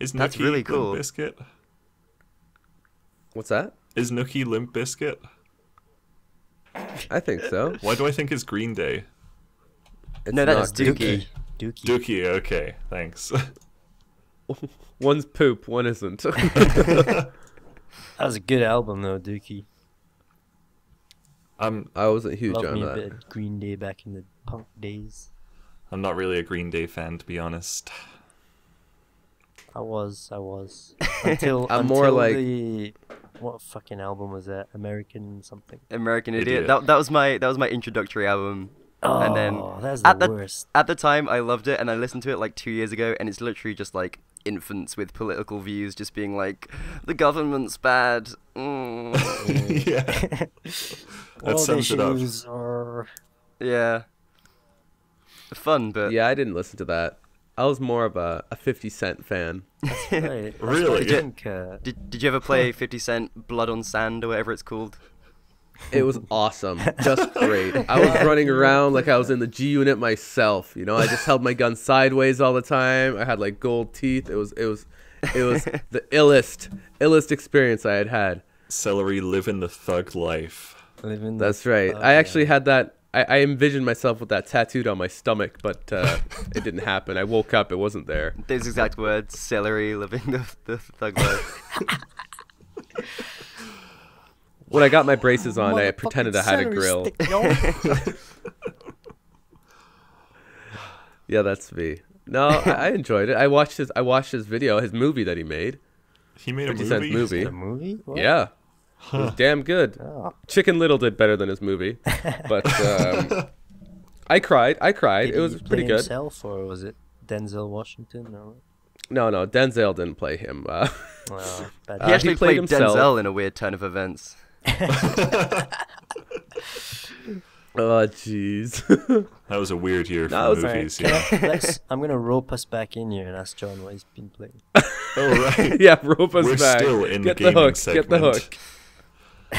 Is Nookie That's really Limp cool. Biscuit? What's that? Is Nookie Limp Bizkit? I think so. Why do I think it's Green Day? It's No, that not is Dookie. Dookie. Dookie, okay, thanks. *laughs* One's poop, one isn't. That was a good album though, Dookie. I'm I wasn't huge Love on me a that. bit of Green Day back in the punk days. I'm not really a Green Day fan to be honest. I was, I was *laughs* until I'm until more like- the what fucking album was that? American something. American Idiot. Idiot. That, that was my that was my introductory album. Oh, And then that's the at the- worst. At the time, I loved it, and I listened to it like two years ago, and it's literally just like infants with political views just being like, the government's bad. Mm. *laughs* yeah. *laughs* That World sums it up. issues are yeah. Fun, but Yeah, I didn't listen to that. I was more of a, a 50 Cent fan. right. That's *laughs* Really? I think, uh, Did, did you ever play 50 Cent Blood on Sand or whatever it's called? It was awesome. Just *laughs* great. I was running around like I was in the G unit myself. You know, I just held my gun sideways all the time. I had like gold teeth. It was it was it was *laughs* the illest illest experience I had had. Celery living the thug life. Living That's right. thug I actually life. had that. I, I envisioned myself with that tattooed on my stomach, but uh, *laughs* it didn't happen. I woke up, it wasn't there. Those exact words, celery, living the, the thug life. *laughs* When I got my braces on, I pretended I had a grill. stick. *laughs* Yeah, that's me. No, I, I enjoyed it. I watched his. I watched his video, his movie that he made. He made a 50 Cent's movie. movie. the movie? What? Yeah, it was damn good. Oh. Chicken Little did better than his movie, but um, *laughs* I cried. I cried. Did it was he play pretty good. Himself, or was it Denzel Washington? No. No, no, Denzel didn't play him. Uh, *laughs* Well, *laughs* Uh, He actually he played played, himself. Denzel in a weird turn of events. oh, jeez. That was a weird year for it's movies. can Yeah. I- let's- I'm gonna rope us back in here and ask John what he's been playing. oh right. yeah, rope us We're back. still in the Get the gaming hook. Get the segment. hook.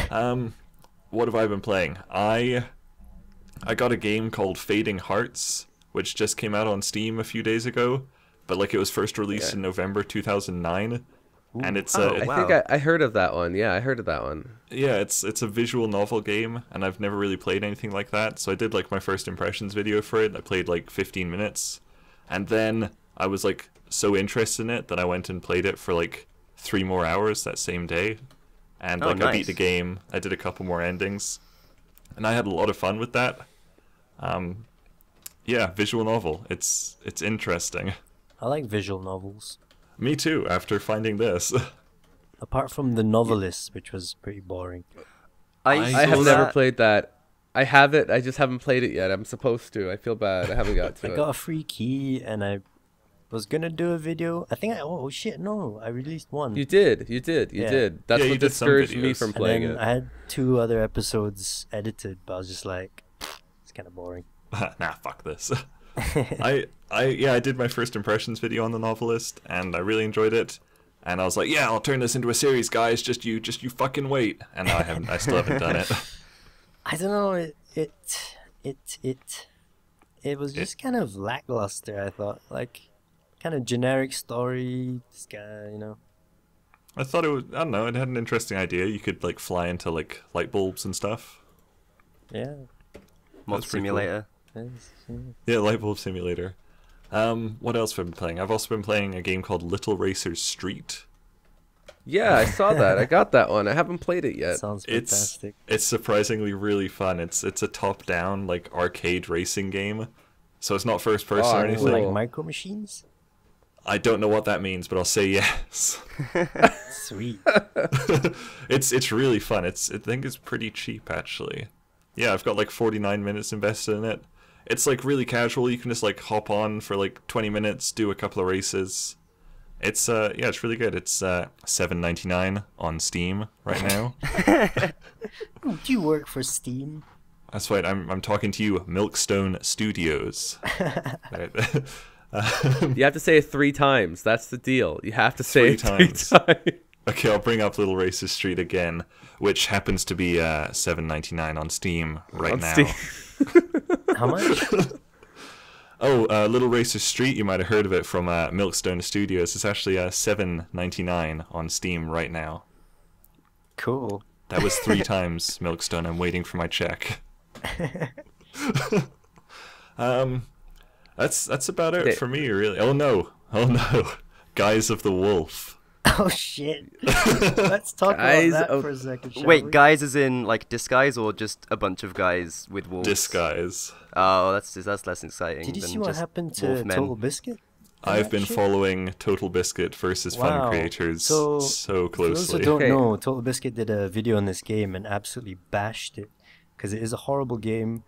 Um, what have I been playing? I I got a game called Fading Hearts, which just came out on Steam a few days ago, but like it was first released Yeah. in November 2009. and it's Oh, a I wow. think I, I heard of that one. Yeah, I heard of that one. yeah, it's it's a visual novel game, and I've never really played anything like that. So I did like my first impressions video for it. I played like 15 minutes, and then I was like so interested in it that I went and played it for like three more hours that same day, and Oh, like I beat the game. I did a couple more endings, and I had a lot of fun with that. Um, yeah, visual novel. It's it's interesting. I like visual novels. Me too. After finding this, *laughs* Apart from the novelist, which was pretty boring. I, I I have saw never played that. I have it. I just haven't played it yet. I'm supposed to. I feel bad. I haven't got *laughs* to I it. got a free key and I was gonna do a video. I think I oh shit no, I released one. You did. You did. You Yeah. did. That's Yeah, what discouraged me videos. from and playing then it. I had two other episodes edited, but I was just like, it's kind of boring. *laughs* *laughs* nah, fuck this. *laughs* I I yeah, I did my first impressions video on the novelist and I really enjoyed it. And I was like, yeah, I'll turn this into a series, guys. Just you just you fucking wait. And now I haven't I still haven't done it. I don't know. It it it it, it was just kind of lackluster. I thought like kind of generic story. This guy, you know. I thought it was I don't know, it had an interesting idea. You could like fly into like light bulbs and stuff. Yeah. Mod That's pretty cool. Simulator. yeah. Yeah, light bulb simulator. Um, what else have I been playing? I've also been playing a game called Little Racers Street. yeah, I saw that. I got that one. I haven't played it yet. Sounds It's fantastic. it's surprisingly really fun. It's it's a top down like arcade racing game. So it's not first person Oh, or anything. like micro machines. I don't know what that means, but I'll say yes. *laughs* Sweet. *laughs* it's it's really fun. It's I think it's pretty cheap actually. Yeah, I've got like 49 minutes invested in it. It's like really casual. You can just like hop on for like 20 minutes, do a couple of races. It's uh yeah, it's really good. It's uh 7.99 on Steam right now. *laughs* Do you work for Steam? That's right. I'm I'm talking to you, Milkstone Studios. Right. Um, You have to say it three times. That's the deal. You have to say Three it three times. times. *laughs* Okay, I'll bring up Little Racers Street again, which happens to be uh, seven ninety nine on Steam right On now. Steam. *laughs* How much? *laughs* Oh, uh, Little Racers Street, you might have heard of it from uh, Milkstone Studios. It's actually uh, seven ninety nine on Steam right now. cool. That was three times Milkstone. I'm waiting for my check. um, that's that's about it Okay. for me, really. Oh no, oh no, *laughs* Guise of the Wolf. *laughs* Oh shit. Let's talk Guys about that of- for a second. shall Wait, we? guys, is in like disguise, or just a bunch of guys with wolves? Disguise. Oh, that's that's less exciting. Did you than see what happened to wolf. Total Biscuit? I've been shit? following Total Biscuit versus Fun Creators So, so, For those who don't Okay. know, Total Biscuit did a video on this game and absolutely bashed it because it is a horrible game.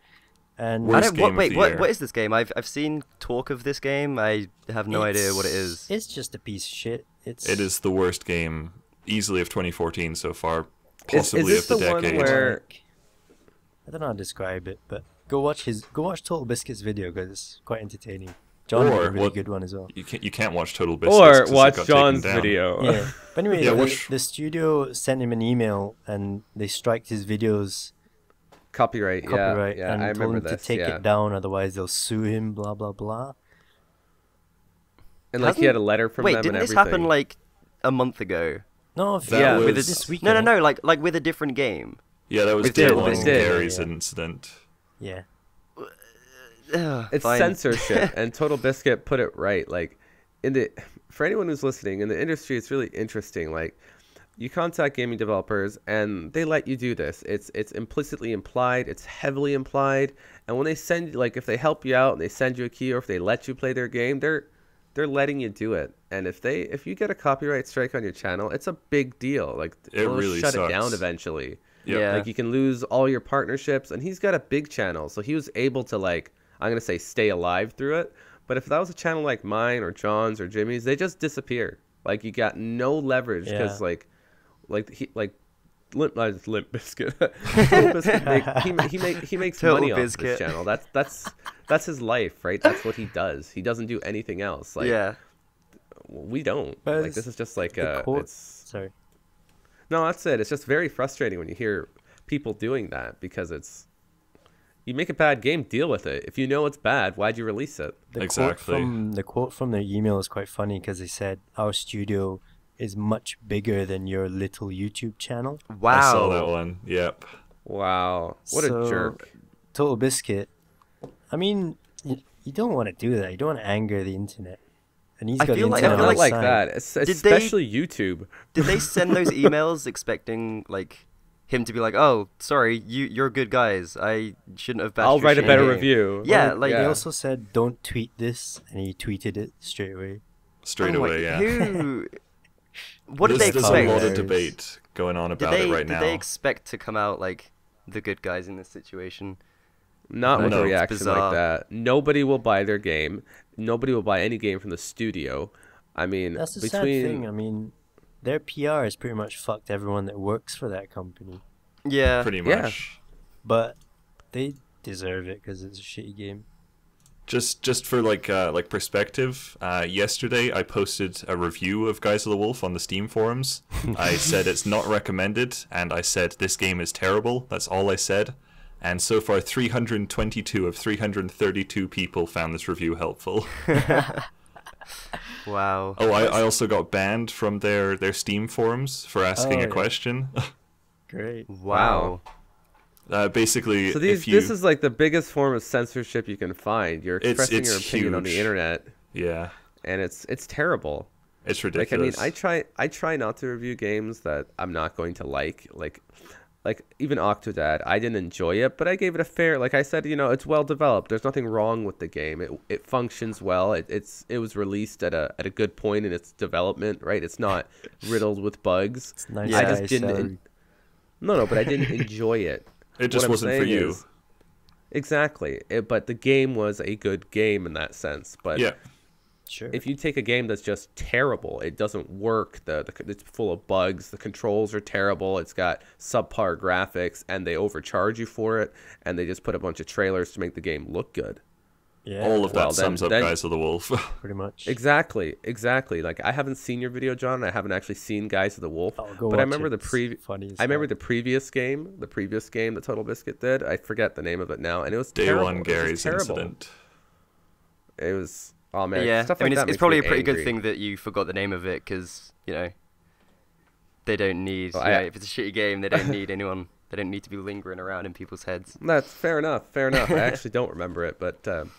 And I don't. game What, of wait, the what? year. What is this game? I've I've seen talk of this game. I have no idea what it's- It's just a piece of shit. It's It is the worst game easily of 2014 so far, Is- is possibly this of the, the one decade. where- I don't know how to describe it, but go watch his go watch Total Biscuit's video because it's quite entertaining. John did Or a really what- good one as well. You can't you can't watch Total Biscuits. Or 'cause it watch got taken John's down. video. Yeah, but anyway, Yeah, the, watch- the studio sent him an email and they striked his videos Copyright. Yeah. copyright Yeah. and I told remember him this. to take yeah. it down, otherwise they'll sue him. Blah blah blah. And like he had a letter from Wait, them didn't and this everything. happen like a month ago? No, Yeah, was, with this this week. No, no, no. Like like with a different game. Yeah, that was With Total Dylan Biscuit. Garry's Yeah, yeah. incident. Yeah, Ugh, It's fine. censorship, *laughs* and Total Biscuit put it right. Like, in the for anyone who's listening in the industry, it's really interesting. Like, you contact gaming developers, and they let you do this. It's it's implicitly implied. It's heavily implied. And when they send, you, like, if they help you out and they send you a key, or if they let you play their game, they're they're letting you do it. And if they if you get a copyright strike on your channel, it's a big deal. Like, It they'll really shut it down eventually. Yep. Yeah. Like you can lose all your partnerships, and he's got a big channel, so he was able to like I'm gonna say stay alive through it. But if that was a channel like mine or John's or Jimmy's, they just disappear. Like you got no leverage because Yeah. like like he like limp uh, limp biscuit. Total *laughs* biscuit make, he he make, he makes Total money off Biscuit. this channel. That's that's that's his life, right? That's what he does. He doesn't do anything else. Like yeah. we don't. But like this is just like the uh, quote- it's sorry. no, that's it. It's just very frustrating when you hear people doing that because it's you make a bad game, deal with it. If you know it's bad, why'd you release it? The Exactly. Quote from, the quote from their email is quite funny because they said our studio is much bigger than your little YouTube channel. Wow. I saw that one. Yep. Wow, what So, a jerk! Total Biscuit. I mean, you, you don't want to do that. You don't want to anger the internet. And he's I got feel the like- I I internet feel feel like, that, es- Did they- especially YouTube. Did they *laughs* send those emails expecting like him to be like, "Oh, sorry, you you're good guys. I shouldn't have." I'll write a better game." review. Yeah, like- They yeah. also said, "Don't tweet this," and he tweeted it straight away. Straight Oh my- away, yeah. Who? *laughs* What did there's, they there's a lot of debate going on about they it right did now. they expect to come out like the good guys in this situation? Not with No, a reaction like that. Nobody will buy their game. Nobody will buy any game from the studio. I mean, That's the between sad thing. I mean, their PR has pretty much fucked everyone that works for that company. Yeah. Pretty Yeah. much. But they deserve it because it's a shitty game. Just just for like uh, like perspective, uh, yesterday I posted a review of Guise of the Wolf on the Steam forums. *laughs* I said it's not recommended, and I said this game is terrible. That's all I said. And so far, 322 of 332 people found this review helpful. *laughs* Wow. Oh, I, I also got banned from their, their Steam forums for asking Oh, a yeah. question. *laughs* Great. Wow. Uh, basically, so these if you, this is like the biggest form of censorship you can find. You're expressing it's your opinion on the internet, yeah, and it's it's terrible. it's Like I mean. I try I try not to review games that I'm not going to like. Like like even Octodad, I didn't enjoy it, but I gave it a fair. Like I said, you know, it's well developed. There's nothing wrong with the game. It it functions well. It, it's it was released at a at a good point in its development. Right, it's not *laughs* riddled with bugs. It's nice. Yeah. I just didn't. en- no, no, but I didn't enjoy it. It just wasn't for you. is- exactly. It, but the game was a good game in that sense. But yeah, Sure. if you take a game that's just terrible, it doesn't work. The, the it's full of bugs. The controls are terrible. It's got subpar graphics, and they overcharge you for it. And they just put a bunch of trailers to make the game look good. Yeah, all of that well, then- sums up then- Guise of the Wolf. *laughs* pretty much. Exactly, exactly. Like I haven't seen your video, John. I haven't actually seen Guise of the Wolf. Oh, go but I remember it. the It's pre. funny I remember the previous game, the previous game that Total Biscuit did. I forget the name of it now, and it was Day terrible. one It was Garry's terrible. incident. It was oh man, yeah. stuff I mean, it's, it's probably a me pretty good thing that you forgot the name of it because you know they don't need. Well, you know, I- if it's a shitty game, they don't need anyone. They don't need to be lingering around in people's heads. That's fair enough. Fair enough. I actually don't remember it, but um,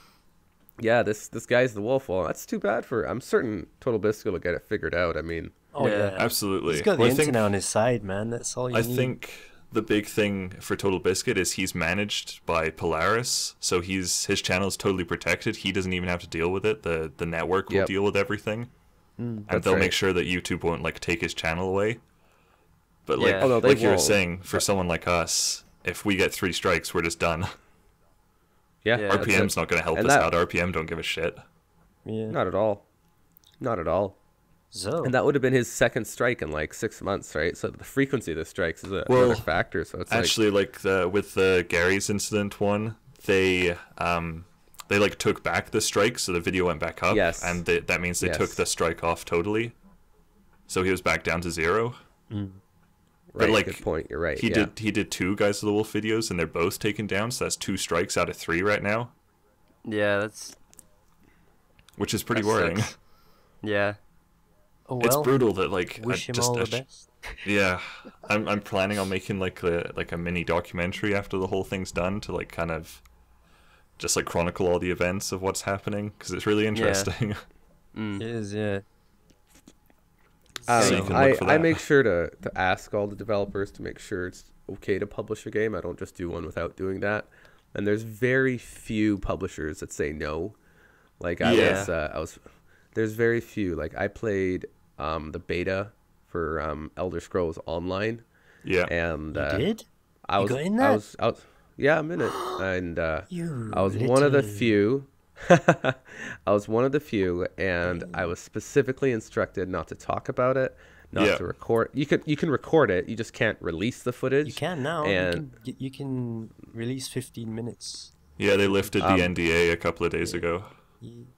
yeah, this this guy's the wolf. Well, that's too bad for. I'm certain Total Biscuit will get it figured out. I mean, oh Yeah. yeah, Absolutely. He's got the Well, internet think, on his side, man. That's all you I need. think the big thing for Total Biscuit is he's managed by Polaris, so he's his channel is totally protected. He doesn't even have to deal with it. The the network will Yep. deal with everything, mm. and they'll right. make sure that YouTube won't like take his channel away. But like Yeah. Oh, like you were saying, for someone like us, if we get three strikes, we're just done. *laughs* yeah, Yeah. that's. RPM's not going to help And us that- out. RPM don't give a shit. yeah. Not at all. Not at all. So And that would have been his second strike in like six months, right? So the frequency of the strikes is a, Well, another factor. So it's Actually, like the with the Garry's incident one, they um they like took back the strike, so the video went back up. Yes. and they, that means they took the strike off totally. So he was back down to zero. Like but, right, like, good point. You're right. He yeah. did he did two Guise of the Wolf videos, and they're both taken down. So that's two strikes out of three right now, Yeah, that's which is pretty worrying. sucks. yeah. oh It's brutal that like Wish I him just all I the best. Yeah, *laughs* I'm I'm planning on making like a like a mini documentary after the whole thing's done to like kind of just like chronicle all the events of what's happening because it's really interesting. *laughs* Mm. It is, yeah. Um, So you can I, look for I make sure to, to ask all the developers to make sure it's okay to publish a game. I don't just do one without doing that. And there's very few publishers that say no. Like I Yeah. was, uh, I was. There's very few. Like I played um, the beta for um, Elder Scrolls Online, yeah, and You uh, did? I You was, got in I that? was, I was, yeah, I'm in it, *gasps* and uh, You I was one of the few. *laughs* I was one of the few, and I was specifically instructed not to talk about it, not Yeah. to record. You could you can record it, you just can't release the footage. You can now. And you, can, you can release 15 minutes. yeah, they lifted Um, the NDA a couple of days ago.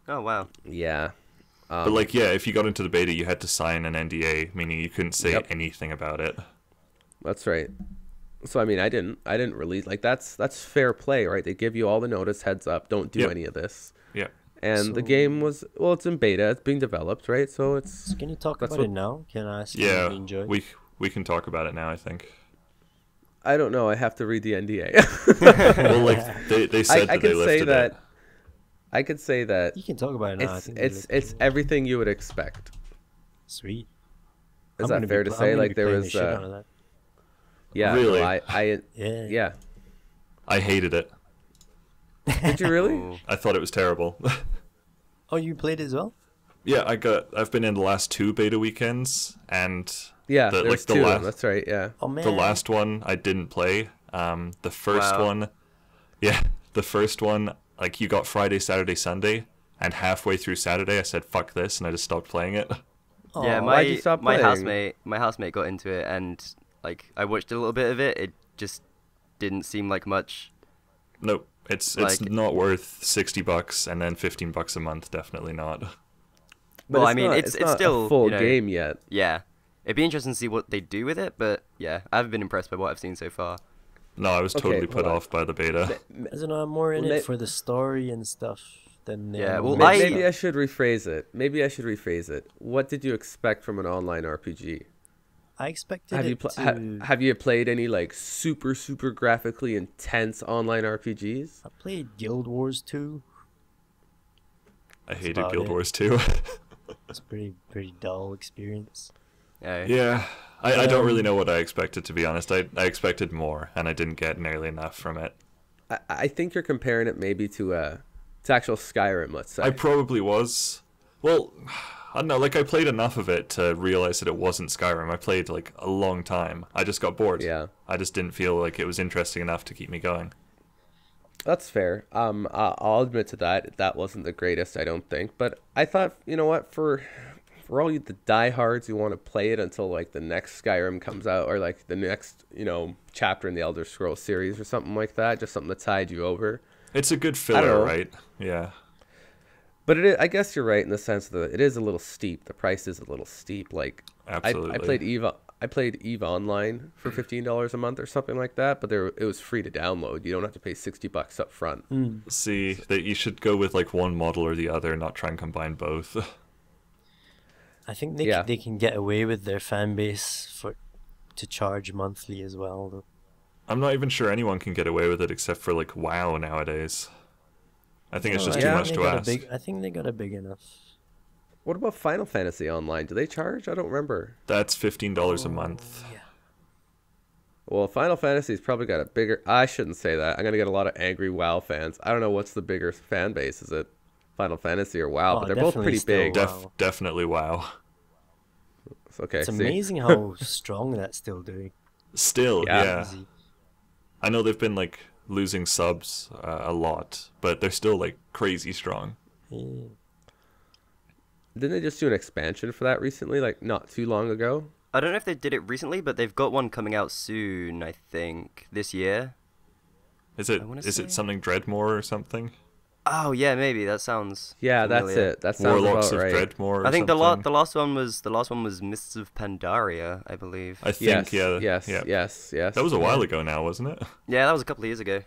Oh wow. yeah, um, But like, yeah, if you got into the beta, you had to sign an NDA, meaning you couldn't say Yep. anything about it. that's right. So I mean, I didn't I didn't release like that's that's fair play, right? They give you all the notice, heads up, don't do Yep. any of this. Yeah, and the game was well, it's in beta. It's being developed, right? So it's can you talk That's about what- it now? Can I ask Yeah, enjoy? we we can talk about it now. I think. I don't know. I have to read the NDA. *laughs* *laughs* well, like they, they I, said I that they could say that. it. I could say that You can talk about it now. It's it's it's everything you would expect. sweet. Is I'm that gonna be fair to pl- I'm say? Like there playing the was, shit uh, out of that. Yeah. Really? No, I, I Yeah. yeah. I hated it. Did you really? *laughs* I thought it was terrible. *laughs* Oh, you played it as well? yeah, I got. I've been in the last two beta weekends, and Yeah, The- there's like the two. last- That's right. Yeah. Oh man. the last one I didn't play. Um, the first Wow. one, yeah, *laughs* the first one, like you got Friday, Saturday, Sunday, and halfway through Saturday, I said fuck this, and I just stopped playing it. Yeah, my why'd you stop my playing? housemate my housemate got into it and like I watched a little bit of it. It just didn't seem like much. Nope, it's it's Like- not worth sixty bucks, and then fifteen bucks a month. Definitely not. But Well, I mean, not- it's- it's not still, a full you know- game yet. Yeah, it'd be interesting to see what they do with it. But yeah, I haven't been impressed by what I've seen so far. No, I was Okay, totally put hold on. off by the beta. I don't know. I'm more in Well, it may- for the story and stuff than the Yeah, well, May- I- Maybe I should rephrase it. Maybe I should rephrase it. What did you expect from an online RPG? I expected Have it you pl- to. ha- have you played any like super super graphically intense online RPGs? I played Guild Wars 2. I hated Guild it. Wars 2. *laughs* It's a pretty pretty dull experience. Oh. yeah, I, I don't really Um, know what I expected to be honest. I I expected more, and I didn't get nearly enough from it. I, I think you're comparing it maybe to uh to actual Skyrim. Let's say. I probably was. Well, I don't know. Like I played enough of it to realize that it wasn't Skyrim. I played like a long time. I just got bored. Yeah. I just didn't feel like it was interesting enough to keep me going. That's fair. Um, I'll admit to that. That wasn't the greatest, I don't think. But I thought, you know what, for for all you the diehards who want to play it until like the next Skyrim comes out or like the next, you know, chapter in the Elder Scrolls series or something like that, just something to tide you over. It's a good filler, right? Yeah. But it is, I guess you're right in the sense that it is a little steep. The price is a little steep. Like I, I played Eve. I played Eve Online for fifteen dollars a month or something like that, but there it was free to download. You don't have to pay sixty bucks up front. Hmm. See that you should go with like one model or the other, not try and combine both. *laughs* I think they Yeah. c- they can get away with their fan base for to charge monthly as well. Though. I'm not even sure anyone can get away with it except for like WoW nowadays. I think it's Oh, just I too much to ask. big- I think they got a big enough. What about Final Fantasy Online? Do they charge? I don't remember. That's fifteen dollars a oh, month. Yeah. Well, Final Fantasy's probably got a bigger. I shouldn't say that. I'm gonna get a lot of angry WoW fans. I don't know what's the bigger fan base. Is it Final Fantasy or WoW? Oh, but they're both pretty still big. WoW. Def- definitely WoW. Okay, It's see. amazing *laughs* how strong that's still doing. Still, Yeah. yeah. I know they've been like losing subs uh, a lot, but they're still like crazy strong. Didn't they just do an expansion for that recently? Like not too long ago. I don't know if they did it recently, but they've got one coming out soon. I think this year. Is it I wanna is say- it something Dreadmore or something? Oh yeah, maybe that sounds. Yeah, that's it. That sounds Warlocks about of right. Dreadmore. Or I think the la- the last one was the last one was Mists of Pandaria, I believe. I think yes, yeah. yes, yeah. yes, yes. That was a yeah. while ago now, wasn't it? Yeah, that was a couple of years ago.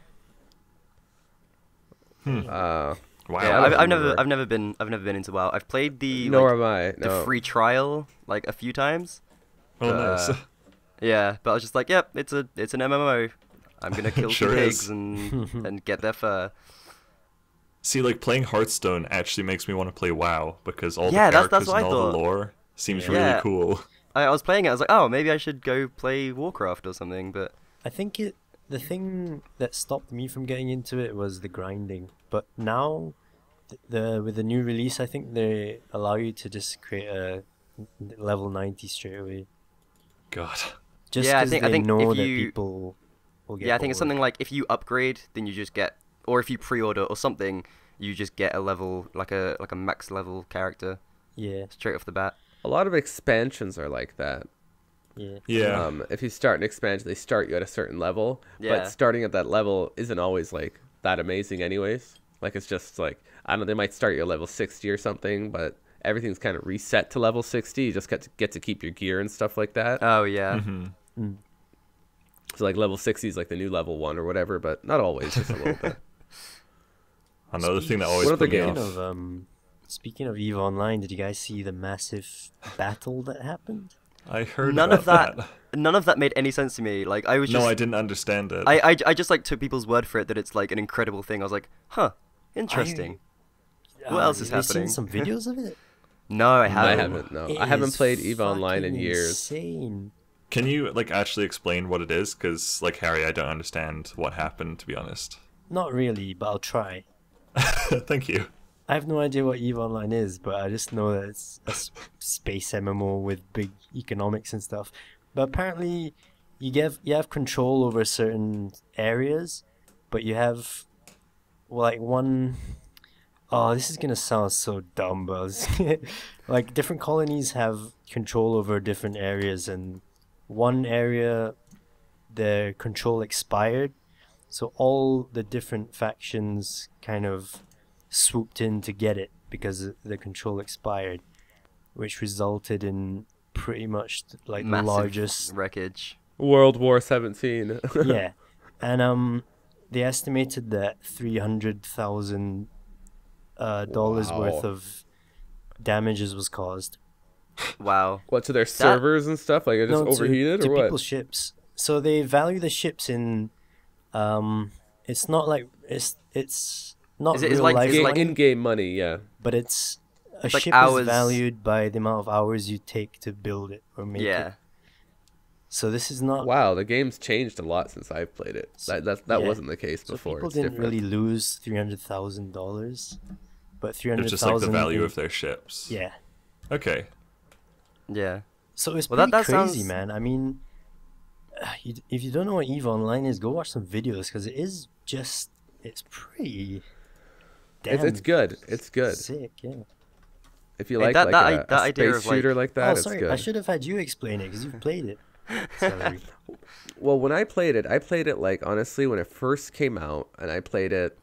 Uh, Wow. yeah, I I've, I've never. I've never been, I've never been into WoW. I've played the nor like, am I. the free trial like a few times. oh, uh, nice. Yeah, but I was just like, yep, it's a, it's an MMO. I'm gonna *laughs* kill Sure some is. pigs and and get their fur. See, like playing Hearthstone actually makes me want to play WoW because all Yeah, the characters that's what and I all the lore seems Yeah. really Yeah. cool. I, I was playing it. I was like, oh, maybe I should go play Warcraft or something. But I think it. The thing that stopped me from getting into it was the grinding. But now, the with the new release, I think they allow you to just create a level ninety straight away. God. Just Yeah, I 'cause think- I think know if that you- people will get. yeah, I think it's something like if you upgrade, then you just get, or if you pre-order or something, you just get a level like a like a max level character Yeah, straight off the bat. A lot of expansions are like that. yeah. Yeah. Um, if you start an expansion, they start you at a certain level, Yeah. but starting at that level isn't always like that amazing, anyways. Like it's just like I don't know, they might start you at level sixty or something, but everything's kind of reset to level sixty. You just get to get to keep your gear and stuff like that. Oh yeah. Mhm. Mm. so like level sixty is like the new level one or whatever, but not always, just a little *laughs* bit. Another Speak- thing that always What other put me games? Off. of um, speaking of Eve Online, did you guys see the massive battle that happened? I heard None about of that, none of that made any sense to me. Like I was just, No, I didn't understand it. I, I, I just like took people's word for it that it's like an incredible thing. I was like, huh, interesting. What else is have you happening? Seen some videos of it. *laughs* No, I I haven't. I haven't. No, It I haven't played Eve Online in years. Insane. Can you like actually explain what it is? Because like Harry, I don't understand what happened. To be honest. Not really, but I'll try. *laughs* Thank you. I have no idea what Eve Online is, but I just know that it's a space MMO with big economics and stuff. But apparently, you get you have control over certain areas, but you have like one oh this is gonna sound so dumb, but *laughs* like different colonies have control over different areas, and one area their control expired, so all the different factions kind of swooped in to get it because the control expired, which resulted in pretty much like the largest wreckage. World War Seventeen. *laughs* yeah, and um, they estimated that three hundred thousand uh, dollars worth of damages was caused. Wow. what to their servers and stuff? Like it just No, to- overheated to or what? people's ships. So they value the ships in, um, it's not like it's it's not Is it- it's real like- life it's like- in-game money, yeah. but it's a It's like ship hours- is valued by the amount of hours you take to build it or make Yeah. it. So this is not Wow, the game's changed a lot since I've played it. That that, that Yeah. wasn't the case So before. people It's didn't different. really lose three hundred thousand dollars, but three It's hundred just like the thousand. value of their ships. yeah. Okay. Yeah. So it's Well, that- pretty that crazy, sounds- man. I mean, you, *sighs* if you don't know what Eve Online is, go watch some videos because it is just it's pretty. Damn It's, it's good. It's good. Sick, yeah. If you Hey, like that- like that a, i- a that idea space of, like- shooter like that, oh, it's sorry. good. I should have had you explain it because you've played it. *laughs* Sorry. Well, when I played it, I played it like honestly when it first came out, and I played it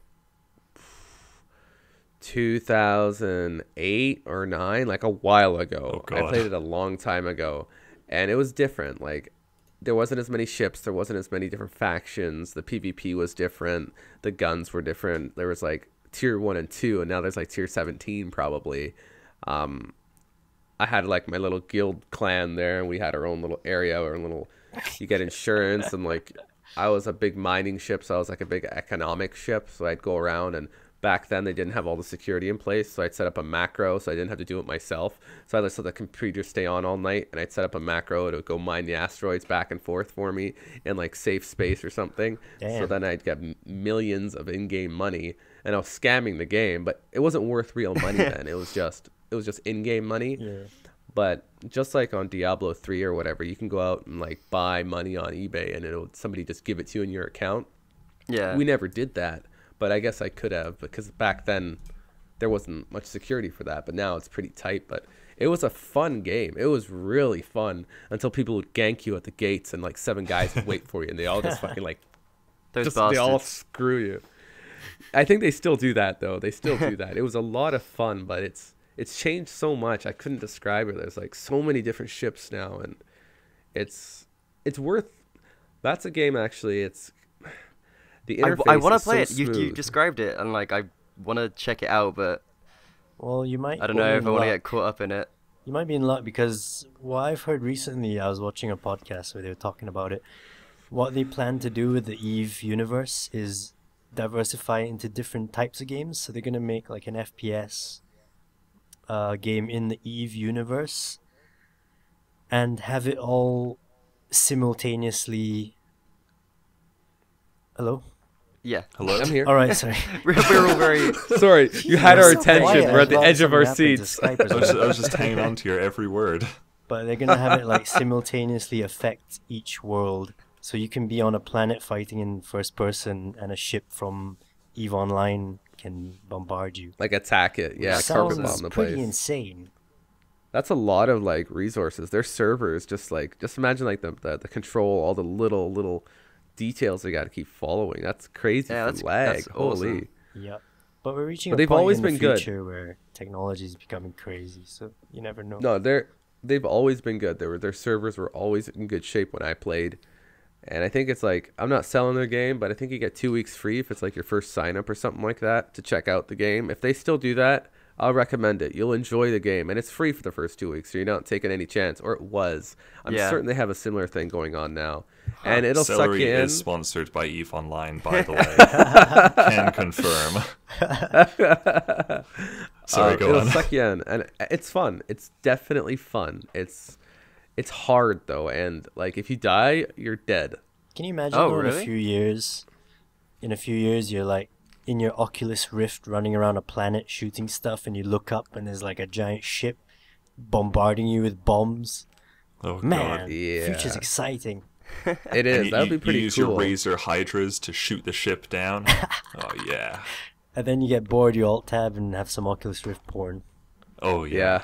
2008 or 9, like a while ago. Oh, I played it a long time ago, and it was different. Like there wasn't as many ships, there wasn't as many different factions. The PvP was different, the guns were different. There was like tier 1 and 2, and now there's like tier 17 probably. Um I had like my little guild clan there, and we had our own little area or little. You get insurance, and like I was a big mining ship, so I was like a big economic ship. So I'd go around, and back then they didn't have all the security in place, so I'd set up a macro, so I didn't have to do it myself. So I just let the computer stay on all night, and I'd set up a macro to go mine the asteroids back and forth for me in like safe space or something. So then I'd get millions of in-game money, and I was scamming the game, but it wasn't worth real money *laughs* then. It was just it was just in-game money. yeah. But just like on Diablo 3 or whatever, you can go out and like buy money on eBay and it'll somebody just give it to you in your account. Yeah. We never did that, but I guess I could have because back then there wasn't much security for that, but now it's pretty tight, but it was a fun game. It was really fun until people would gank you at the gates and like seven guys would wait for you and they all just fucking like *laughs* Those just bastards. they all screw you. I think they still do that though. They still do that. It was a lot of fun, but it's it's changed so much. I couldn't describe it. There's like so many different ships now, and it's it's worth. That's a game actually. It's the I, interface. I want to play so it. You, you described it, and like I want to check it out, but Well, you might. I don't know if I want to get caught up in it. You might be in luck because what I've heard recently, I was watching a podcast where they were talking about it. What they plan to do with the Eve universe is diversify into different types of games. So they're gonna make like an FPS uh, game in the Eve universe, and have it all simultaneously. Hello. Yeah. Hello. I'm here. All right. Sorry. *laughs* We're, we're all very. *laughs* Sorry, you had our so attention. quiet. We're at the Well, edge of our something happened to seats. I was, something. I was just *laughs* hanging on to your every word. but they're gonna have it like simultaneously affect each world. So you can be on a planet fighting in first person, and a ship from Eve Online can bombard you. Like attack it. Yeah, carpet bomb the pretty place. insane. That's a lot of like resources. Their servers just like just imagine like the the, the control, all the little little details they got to keep following. That's crazy Yeah, that's- lag. that's Holy. awesome. Yep. But we're reaching But a they've point always in been good. where technology is becoming crazy. So you never know. No, they're they've always been good. They were their servers were always in good shape when I played. And I think it's like I'm not selling their game, but I think you get two weeks free if it's like your first sign up or something like that to check out the game. If they still do that, I'll recommend it. You'll enjoy the game, and it's free for the first two weeks, so you're not taking any chance. Or it was. I'm Yeah. certain they have a similar thing going on now, and it'll Celery suck you in. is sponsored by Eve Online, by the *laughs* way. Can confirm. *laughs* Sorry, Uh, go it'll on. suck you in, and it's fun. It's definitely fun. It's it's hard though, and like if you die, you're dead. Can you imagine Oh, though, in a few years? In a few years, you're like in your Oculus Rift running around a planet shooting stuff, and you look up and there's like a giant ship bombarding you with bombs. Oh, Man, God. future's exciting. *laughs* It And is. you, That'd be pretty you use cool. your Razer hydras to shoot the ship down. *laughs* oh yeah. And then you get bored, you alt tab and have some Oculus Rift porn. Oh yeah. yeah.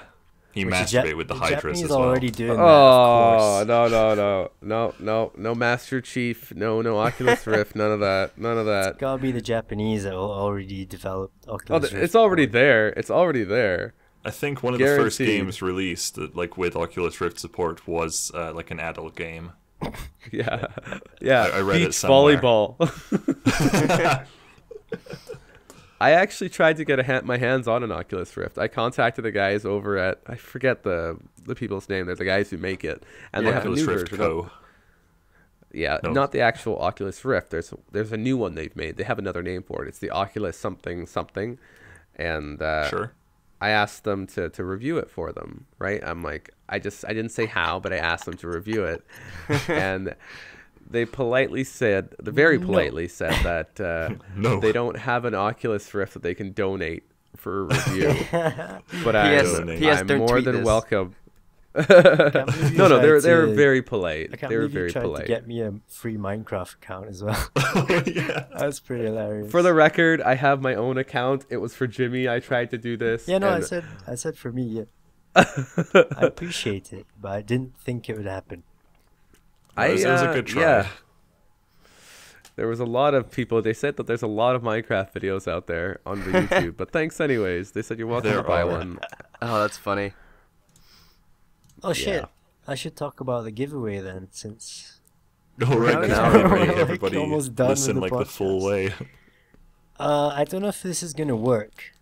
You Which masturbate with the, the hydras Japanese as well. already doing that, Oh of no no no no no no Master Chief no no Oculus *laughs* Rift none of that none of that. Gotta be the Japanese that will already developed Oh, Oculus th- Rift it's already porn. there. It's already there. I think one of the first games released, that, like with Oculus Rift support, was uh, like an adult game. *laughs* Yeah, yeah. I- I read it Beach somewhere. volleyball. *laughs* I actually tried to get a ha- my hands on an Oculus Rift. I contacted the guys over at I forget the the people's name. They're the guys who make it, and they have a Oculus new Rift version. Co. Yeah, No. not the actual Oculus Rift. There's there's a new one they've made. They have another name for it. It's the Oculus something something, and uh, Sure. I asked them to, to review it for them, right? I'm like, I just, I didn't say how, but I asked them to review it. and they politely said, very No. politely said that uh, *laughs* No. they don't have an Oculus Rift that they can donate for a review. *laughs* but I'm, P.S. I'm don't more than this. welcome. Can't believe you no, no, they're they're to- very polite. I can't They were believe you very tried polite. to get me a free Minecraft account as well. *laughs* yeah. That's pretty hilarious. For the record, I have my own account. It was for Jimmy. I tried to do this. yeah, no, I said I said for me. Yeah. *laughs* I appreciate it, but I didn't think it would happen. I, It was, it was a uh, good try. Yeah. There was a lot of people. They said that there's a lot of Minecraft videos out there on the *laughs* YouTube, but thanks anyways. They said you're welcome There to buy are. one. Oh, that's funny. Oh shit! Yeah. I should talk about the giveaway then, since *laughs* Oh, right *laughs* Now now, we're, like, everybody almost done listen the like the full way. uh, I don't know if this is gonna work.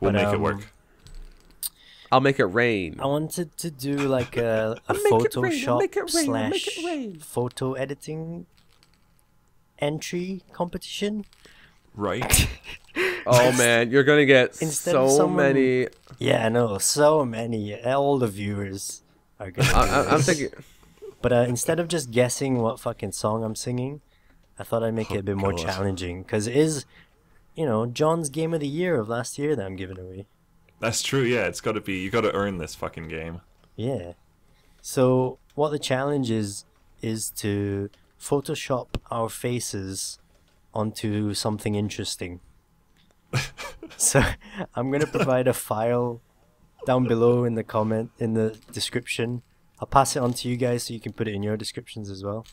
We'll But, make it um, work. I'll make it rain. I wanted to do like a, *laughs* a I'll make rain, Photoshop rain, slash photo editing entry competition. Right. *laughs* Oh man, you're gonna get Instead so someone- many. Yeah, I know. So many. All the viewers are gonna. I, I, I'm thinking. *laughs* But uh, instead of just guessing what fucking song I'm singing, I thought I'd make it Oh, a bit more God. challenging because it is, you know, John's game of the year of last year that I'm giving away. That's true. Yeah, it's got to be. You got to earn this fucking game. Yeah. So what the challenge is is to Photoshop our faces onto something interesting. *laughs* so I'm gonna provide a file down below in the comment in the description. I'll pass it on to you guys so you can put it in your descriptions as well.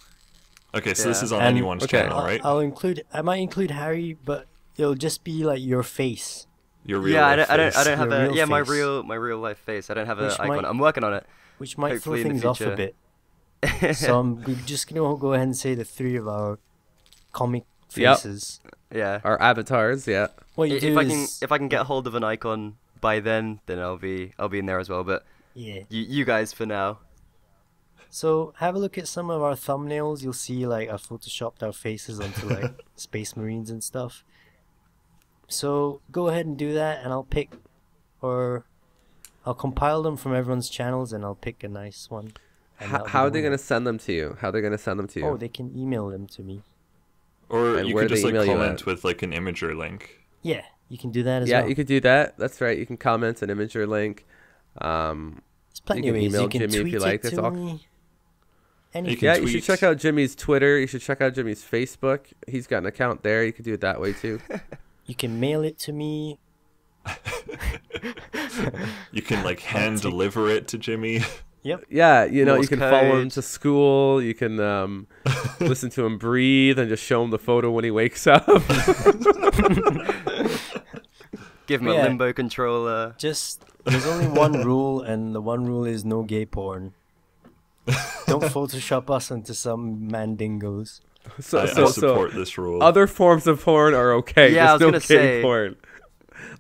Okay, so this is on And- anyone's Okay. channel, I'll, right? I'll include. I might include Harry, but it'll just be like your face. Your real yeah, I don't, I don't, I don't have Your a real yeah my real my real life face. I don't have an Which icon. might- I'm working on it. which might Hopefully throw things off a bit. *laughs* so I'm we're just gonna go ahead and say the three of our comic Yep. faces. Yeah. Our avatars, yeah. What you If do I can is if I can get hold of an icon by then, then I'll be I'll be in there as well. But yeah. you you guys for now. So have a look at some of our thumbnails. You'll see like I photoshopped our faces onto like *laughs* space marines and stuff. So go ahead and do that, and I'll pick, or I'll compile them from everyone's channels, and I'll pick a nice one. and How, that'll how are they gonna send them to you? How are they gonna send them to you? Oh, they can email them to me. Or And you where could just like comment with like an Imgur link. Yeah, you can do that as well. yeah, well. you could do that. That's right. You can comment an image or link. Um, There's plenty can of ways. email You can Jimmy if tweet you like. it That's to all- me. You Anything. can yeah, you should check out Jimmy's Twitter. You should check out Jimmy's Facebook. He's got an account there. You could do it that way too. *laughs* You can mail it to me. *laughs* You can like *laughs* hand deliver it to Jimmy. Yep. Yeah, you know, you Morse can follow him to school. You can um, *laughs* listen to him breathe and just show him the photo when he wakes up. *laughs* Give him Yeah. a limbo controller. Just there's only one *laughs* rule, and the one rule is no gay porn. don't Photoshop us into some mandingos. So, I, so, I so support this rule. other forms of porn are okay. Yeah, I was no gonna gay say- porn.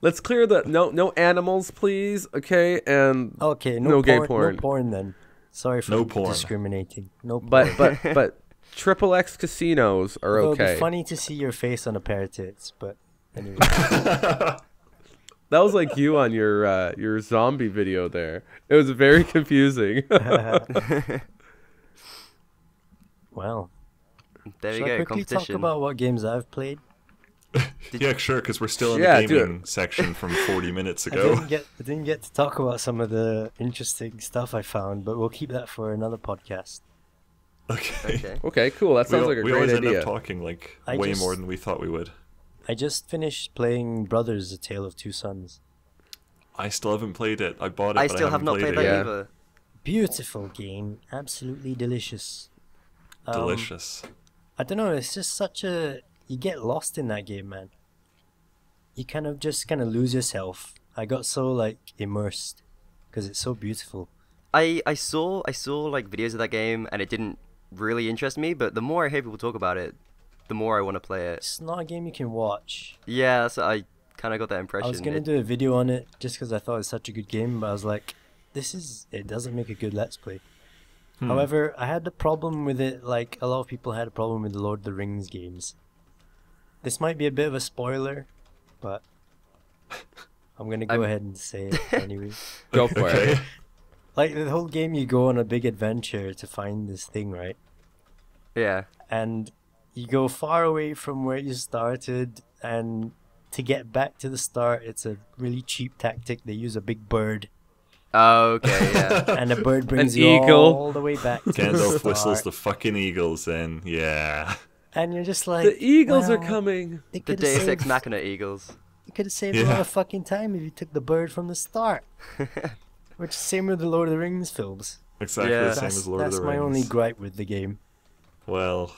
Let's clear the no no animals, please. Okay, and Okay, no, No gay porn, porn. No porn then. Sorry for No porn. discriminating. No porn. but but *laughs* but triple X casinos are Although okay. It'd be funny to see your face on a pair of tits, but anyway. *laughs* That was like you on your uh, your zombie video there. It was very confusing. *laughs* well, There shall you I go. quickly talk Competition. about what games I've played? *laughs* yeah, sure, because we're still in Yeah, the gaming section from 40 minutes I ago. didn't get I didn't get to talk about some of the interesting stuff I found, but we'll keep that for another podcast. Okay. Okay. *laughs* okay, cool. That sounds al- like a great idea. we great always end up talking like I way just- more than we thought we would. I just finished playing Brothers: A Tale of Two Sons. I still haven't played it. I bought it. I but still I have haven't not played it that Yeah. either. Beautiful game, absolutely delicious. Um, Delicious. I don't know. It's just such a you get lost in that game, man. You kind of just kind of lose yourself. I got so like immersed because it's so beautiful. I I saw I saw like videos of that game and it didn't really interest me, but the more I hear people talk about it, the more I want to play it. It's not a game you can watch. Yeah, that's I kind of got that impression. I was gonna It- do a video on it just because I thought it's such a good game, but I was like, this is it doesn't make a good let's play. Hmm. However, I had the problem with it like a lot of people had a problem with the Lord of the Rings games. This might be a bit of a spoiler, but *laughs* I'm gonna go I'm- ahead and say it *laughs* anyway. Go for okay. it. *laughs* Like the whole game, you go on a big adventure to find this thing, right? yeah. And you go far away from where you started, and to get back to the start, it's a really cheap tactic. They use a big bird, Oh, okay, yeah. and a bird brings An you eagle. all the way back to the Gandalf start. whistles the fucking eagles, and yeah. And you're just like, The Eagles are coming. The could have Deus saved, Ex Machina Eagles. you could have saved a lot of fucking time if you took the bird from the start. *laughs* Which is same with the Lord of the Rings films. Exactly Yeah. the same That's, as Lord of the Rings. That's my only gripe with the game. Well,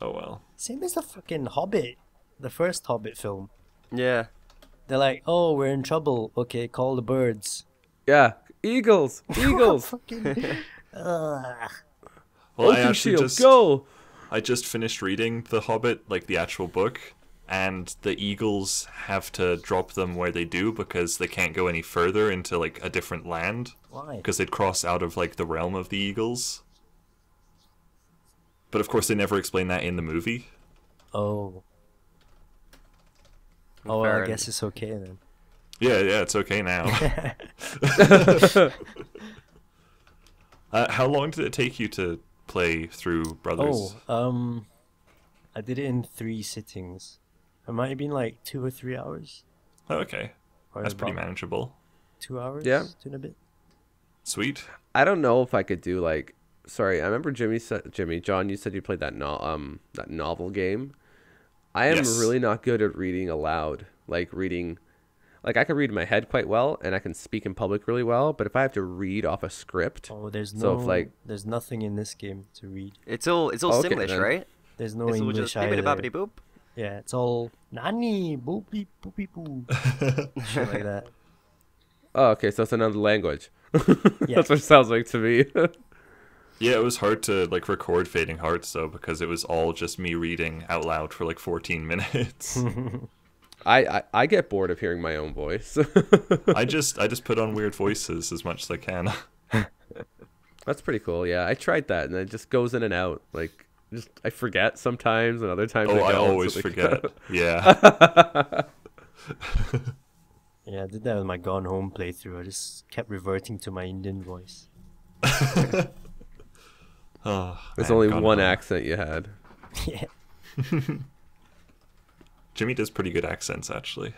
oh well. Same as the fucking Hobbit, the first Hobbit film. Yeah. They're like, oh, we're in trouble. Okay, call the birds. Yeah, Eagles, *laughs* Eagles. Fucking. *laughs* Ugh. Well, I actually Shield, just go. I just finished reading The Hobbit, like the actual book, and the eagles have to drop them where they do because they can't go any further into like a different land Why? because they'd cross out of like the realm of the eagles. But of course, they never explain that in the movie. Oh. Oh, well, I guess it's okay then. Yeah, yeah, it's okay now. *laughs* *laughs* uh, how long did it take you to play through Brothers? Oh, um, I did it in three sittings. It might have been like two or three hours. Oh, okay, Or that's pretty manageable. Two hours? Yeah. Two and a bit. Sweet. I don't know if I could do like. Sorry, I remember Jimmy said Jimmy John. You said you played that no, um that novel game. I am Yes. really not good at reading aloud. Like reading, like I can read in my head quite well, and I can speak in public really well. But if I have to read off a script, Oh, there's no. So if, like- there's nothing in this game to read. It's all it's all oh, Okay, Simlish, then. right? There's no it's all English just bibbidi either. bobbidi boop. Yeah, it's all nani boopy boopy boo, *laughs* shit like that. oh, okay, so it's another language. Yeah. *laughs* That's what it sounds like to me. *laughs* Yeah, it was hard to like record Fading Hearts though because it was all just me reading out loud for like 14 minutes. I, I I get bored of hearing my own voice. *laughs* I just I just put on weird voices as much as I can. *laughs* That's pretty cool. Yeah, I tried that, and it just goes in and out. Like, just I forget sometimes, and other times Oh, I don't, so, always like- forget. *laughs* Yeah. Yeah, I did that with my Gone Home playthrough. I just kept reverting to my Indian voice. Oh, There's man, only one Home. accent you had. yeah. Jimmy does pretty good accents actually.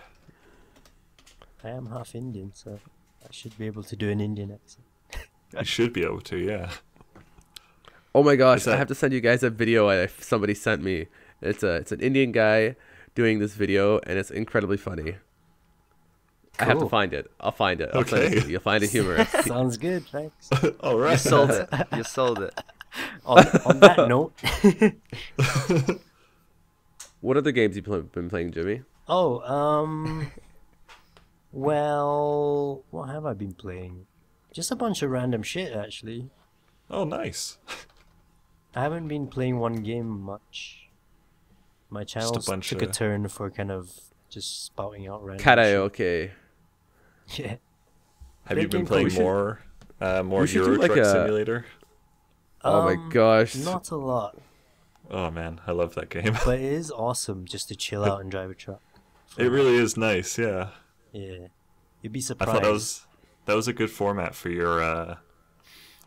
I am half Indian, so I should be able to do an Indian accent. *laughs* You should be able to, yeah. Oh my gosh, Is I have to send you guys a video I, somebody sent me. It's a it's an Indian guy doing this video, and it's incredibly funny. I have to find it. I'll find it. I'll send it Okay. to you. You'll find it humorous. *laughs* Sounds good, thanks. *laughs* All right. You sold it. You sold it. on, on that note, what other games you pl- been playing, Jimmy? oh, um, *laughs* well, what have I been playing? Just a bunch of random shit, actually. Oh, nice. I haven't been playing one game much. My channel bunch took a of- turn for kind of just spouting out random Karaoke. shit. *laughs* Yeah. Have Big you been playing We should- more, uh, more we Euro do, like, Truck a- Simulator? Oh my Um, gosh. Not a lot, Oh man, I love that game. but it *laughs* is awesome just to chill out and drive a truck. It really is nice. Yeah, Yeah. You'd be surprised. I surprised. thought that was that was a good format for your uh,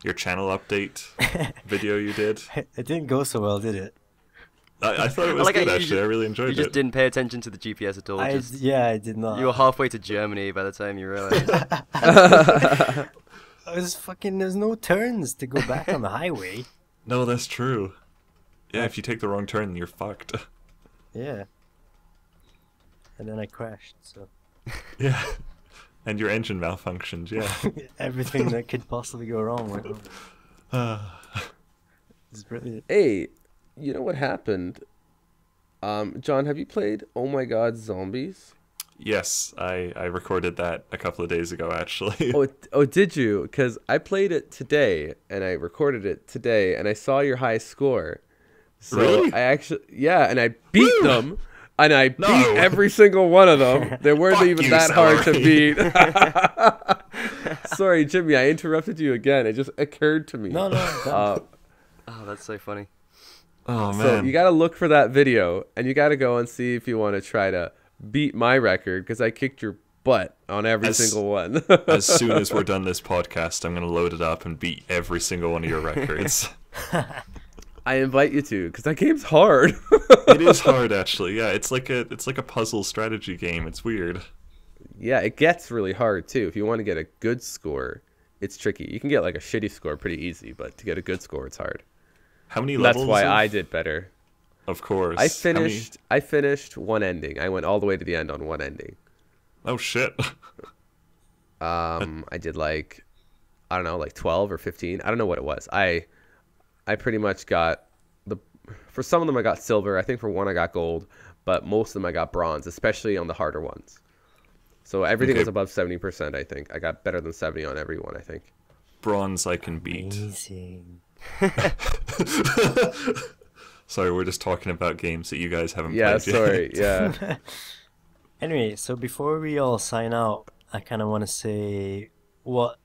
your channel update *laughs* video you did. It didn't go so well, did it? I, I thought it was like how good you actually. ju- I really enjoyed it. You just it. didn't pay attention to the GPS at all. I, just, yeah, I did not. you were halfway to Germany by the time you realized. *laughs* I was fucking. There's no turns to go back on the highway. No, that's true. Yeah, if you take the wrong turn, you're fucked. *laughs* Yeah. And then I crashed. So yeah, *laughs* and your engine malfunctioned. Yeah. *laughs* everything that could possibly go wrong went wrong. *sighs* It's brilliant. Hey, you know what happened? Um, John, have you played Oh My God Zombies? yes, I I recorded that a couple of days ago actually. Oh, oh, did you? Because I played it today and I recorded it today, and I saw your high score. So Really? I actually, yeah, and I beat them, and I No. beat every single one of them. They *laughs* weren't Fuck even you, that hard to beat. *laughs* *laughs* Sorry, Jimmy, I interrupted you again. It just occurred to me. No, no. Uh, oh, that's so funny. oh man! so you got to look for that video, and you got to go and see if you want to try to beat my record because I kicked your butt on every As- single one. as soon as we're done this podcast, I'm gonna load it up and beat every single one of your records. I invite you to because that game's hard. *laughs* it is *laughs* hard actually. Yeah, it's like a it's like a puzzle strategy game. It's weird. yeah, it gets really hard too. If you want to get a good score, it's tricky. You can get like a shitty score pretty easy, but to get a good score, it's hard. How many That's why of- I did better. Of course. I finished. I finished one ending. I went all the way to the end on one ending. Oh shit. Um, I did like, I don't know, like twelve or fifteen. I don't know what it was. I, I pretty much got the. For some of them, I got silver. I think for one, I got gold, but most of them I got bronze, especially on the harder ones. So everything Okay. was above seventy percent. I think I got better than seventy on every one. I think. Bronze I can beat. Amazing. *laughs* Sorry, we're just talking about games that you guys haven't Yeah, played sorry. yet. *laughs* Yeah. *laughs* Anyway, so before we all sign out, I kind of want to say what,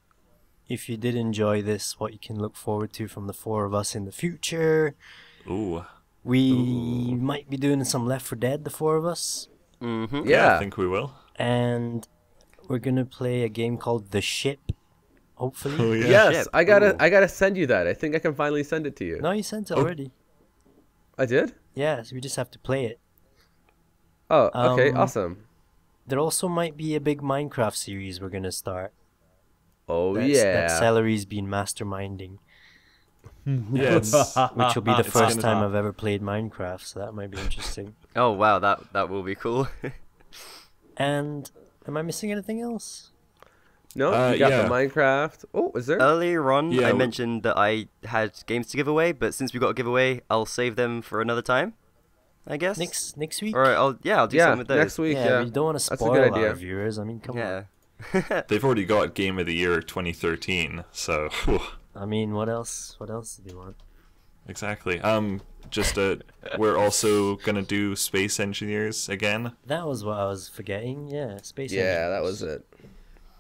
if you did enjoy this, what you can look forward to from the four of us in the future. Ooh. We might be doing some Left 4 Dead, the four of us, Mm-hmm. Yeah, Yeah. I think we will. and we're gonna play a game called The Ship. Hopefully. Oh yeah. Yes, Shit. I gotta. Ooh. I gotta send you that. I think I can finally send it to you. No, you sent it Oh. already. I did. Yeah, so we just have to play it. Oh, okay, Um, awesome. There also might be a big Minecraft series we're gonna start. Oh That's, yeah. That Celery's been masterminding. Yeah, it's, *laughs* which will be the first time I've ever played Minecraft, so that might be interesting. *laughs* Oh wow, that that will be cool. *laughs* And am I missing anything else? no, Uh, you got yeah. the Minecraft. Oh, is there? Earlier on, Yeah, I we- mentioned that I had games to give away, but since we got a giveaway, I'll save them for another time. I guess. Next next week? All right, I'll yeah, I'll do yeah, some with those. next week. yeah, Yeah, we don't want to That's a spoil our viewers. I mean, come Yeah. *laughs* they've already got Game of the Year 2013, so whew. I mean, what else? What else do they want? exactly. Um, just a, we're also gonna do Space Engineers again. That was what I was forgetting. Yeah, space. yeah, that was it.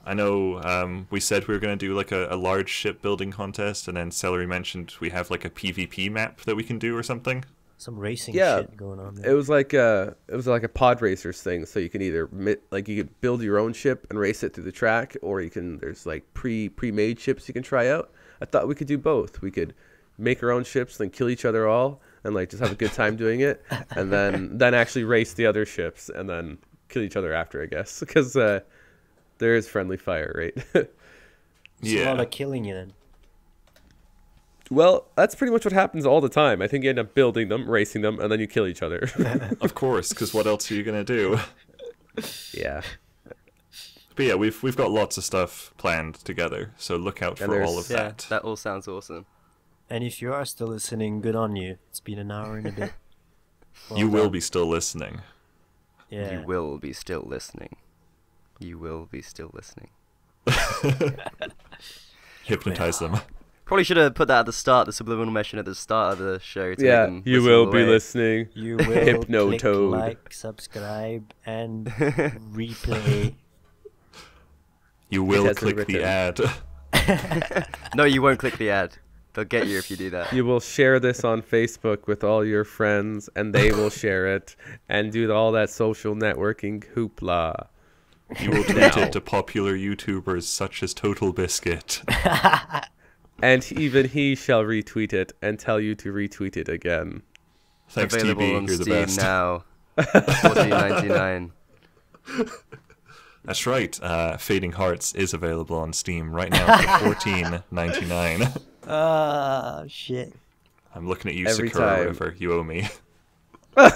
I know um, we said we were going to do like a, a large shipbuilding contest, and then Celery mentioned we have like a PvP map that we can do or something. Some racing Yeah, shit going on There. It was like a, it was like a pod racers thing. So you can either like you could build your own ship and race it through the track, or you can there's like pre pre made ships you can try out. I thought we could do both. We could make our own ships, then kill each other all, and like just have a good time doing it, and then *laughs* then actually race the other ships, and then kill each other after, I guess, because uh, there is friendly fire, right? *laughs* It's a yeah. lot of killing you then. Well, that's pretty much what happens all the time. I think you end up building them, racing them, and then you kill each other. *laughs* Of course, because what else are you going to do? yeah. But yeah, we've we've got lots of stuff planned together, so look out And for all of Yeah, that. that all sounds awesome. And if you are still listening, good on you. It's been an hour and a bit. *laughs* Well you will be still listening. Yeah. You will be still listening. You will be still listening. *laughs* Hypnotize them. Probably should have put that at the start, the subliminal mention at the start of the show. To yeah, you will be listening. You will *laughs* Hypno click like, subscribe, and *laughs* replay. You will has been click the ad. *laughs* No, you won't click the ad. They'll get you if you do that. You will share this on Facebook with all your friends, and they will share it and do all that social networking hoopla. You will tweet it to popular YouTubers such as Total Biscuit. And even he shall retweet it and tell you to retweet it again. Thanks, Available TB. on You're the Steam best. now. *laughs* Fourteen ninety nine. That's right. Uh, Fading Hearts is available on Steam right now for *laughs* fourteen ninety nine. Ah, shit. I'm looking at you, Every Sakura, time. whatever. You owe me. *laughs*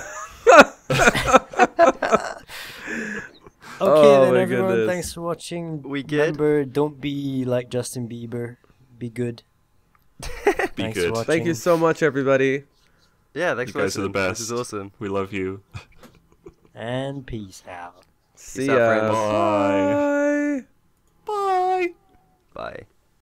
Okay, Oh then, my everyone. goodness. Thanks for watching. We good? Remember, don't be like Justin Bieber. Be good. Be Thanks good. for watching. Thank you so much, everybody. Yeah, thanks You for guys are the best. This is awesome. We love you. And peace out. See out, ya. friends. Bye. Bye. Bye. Bye.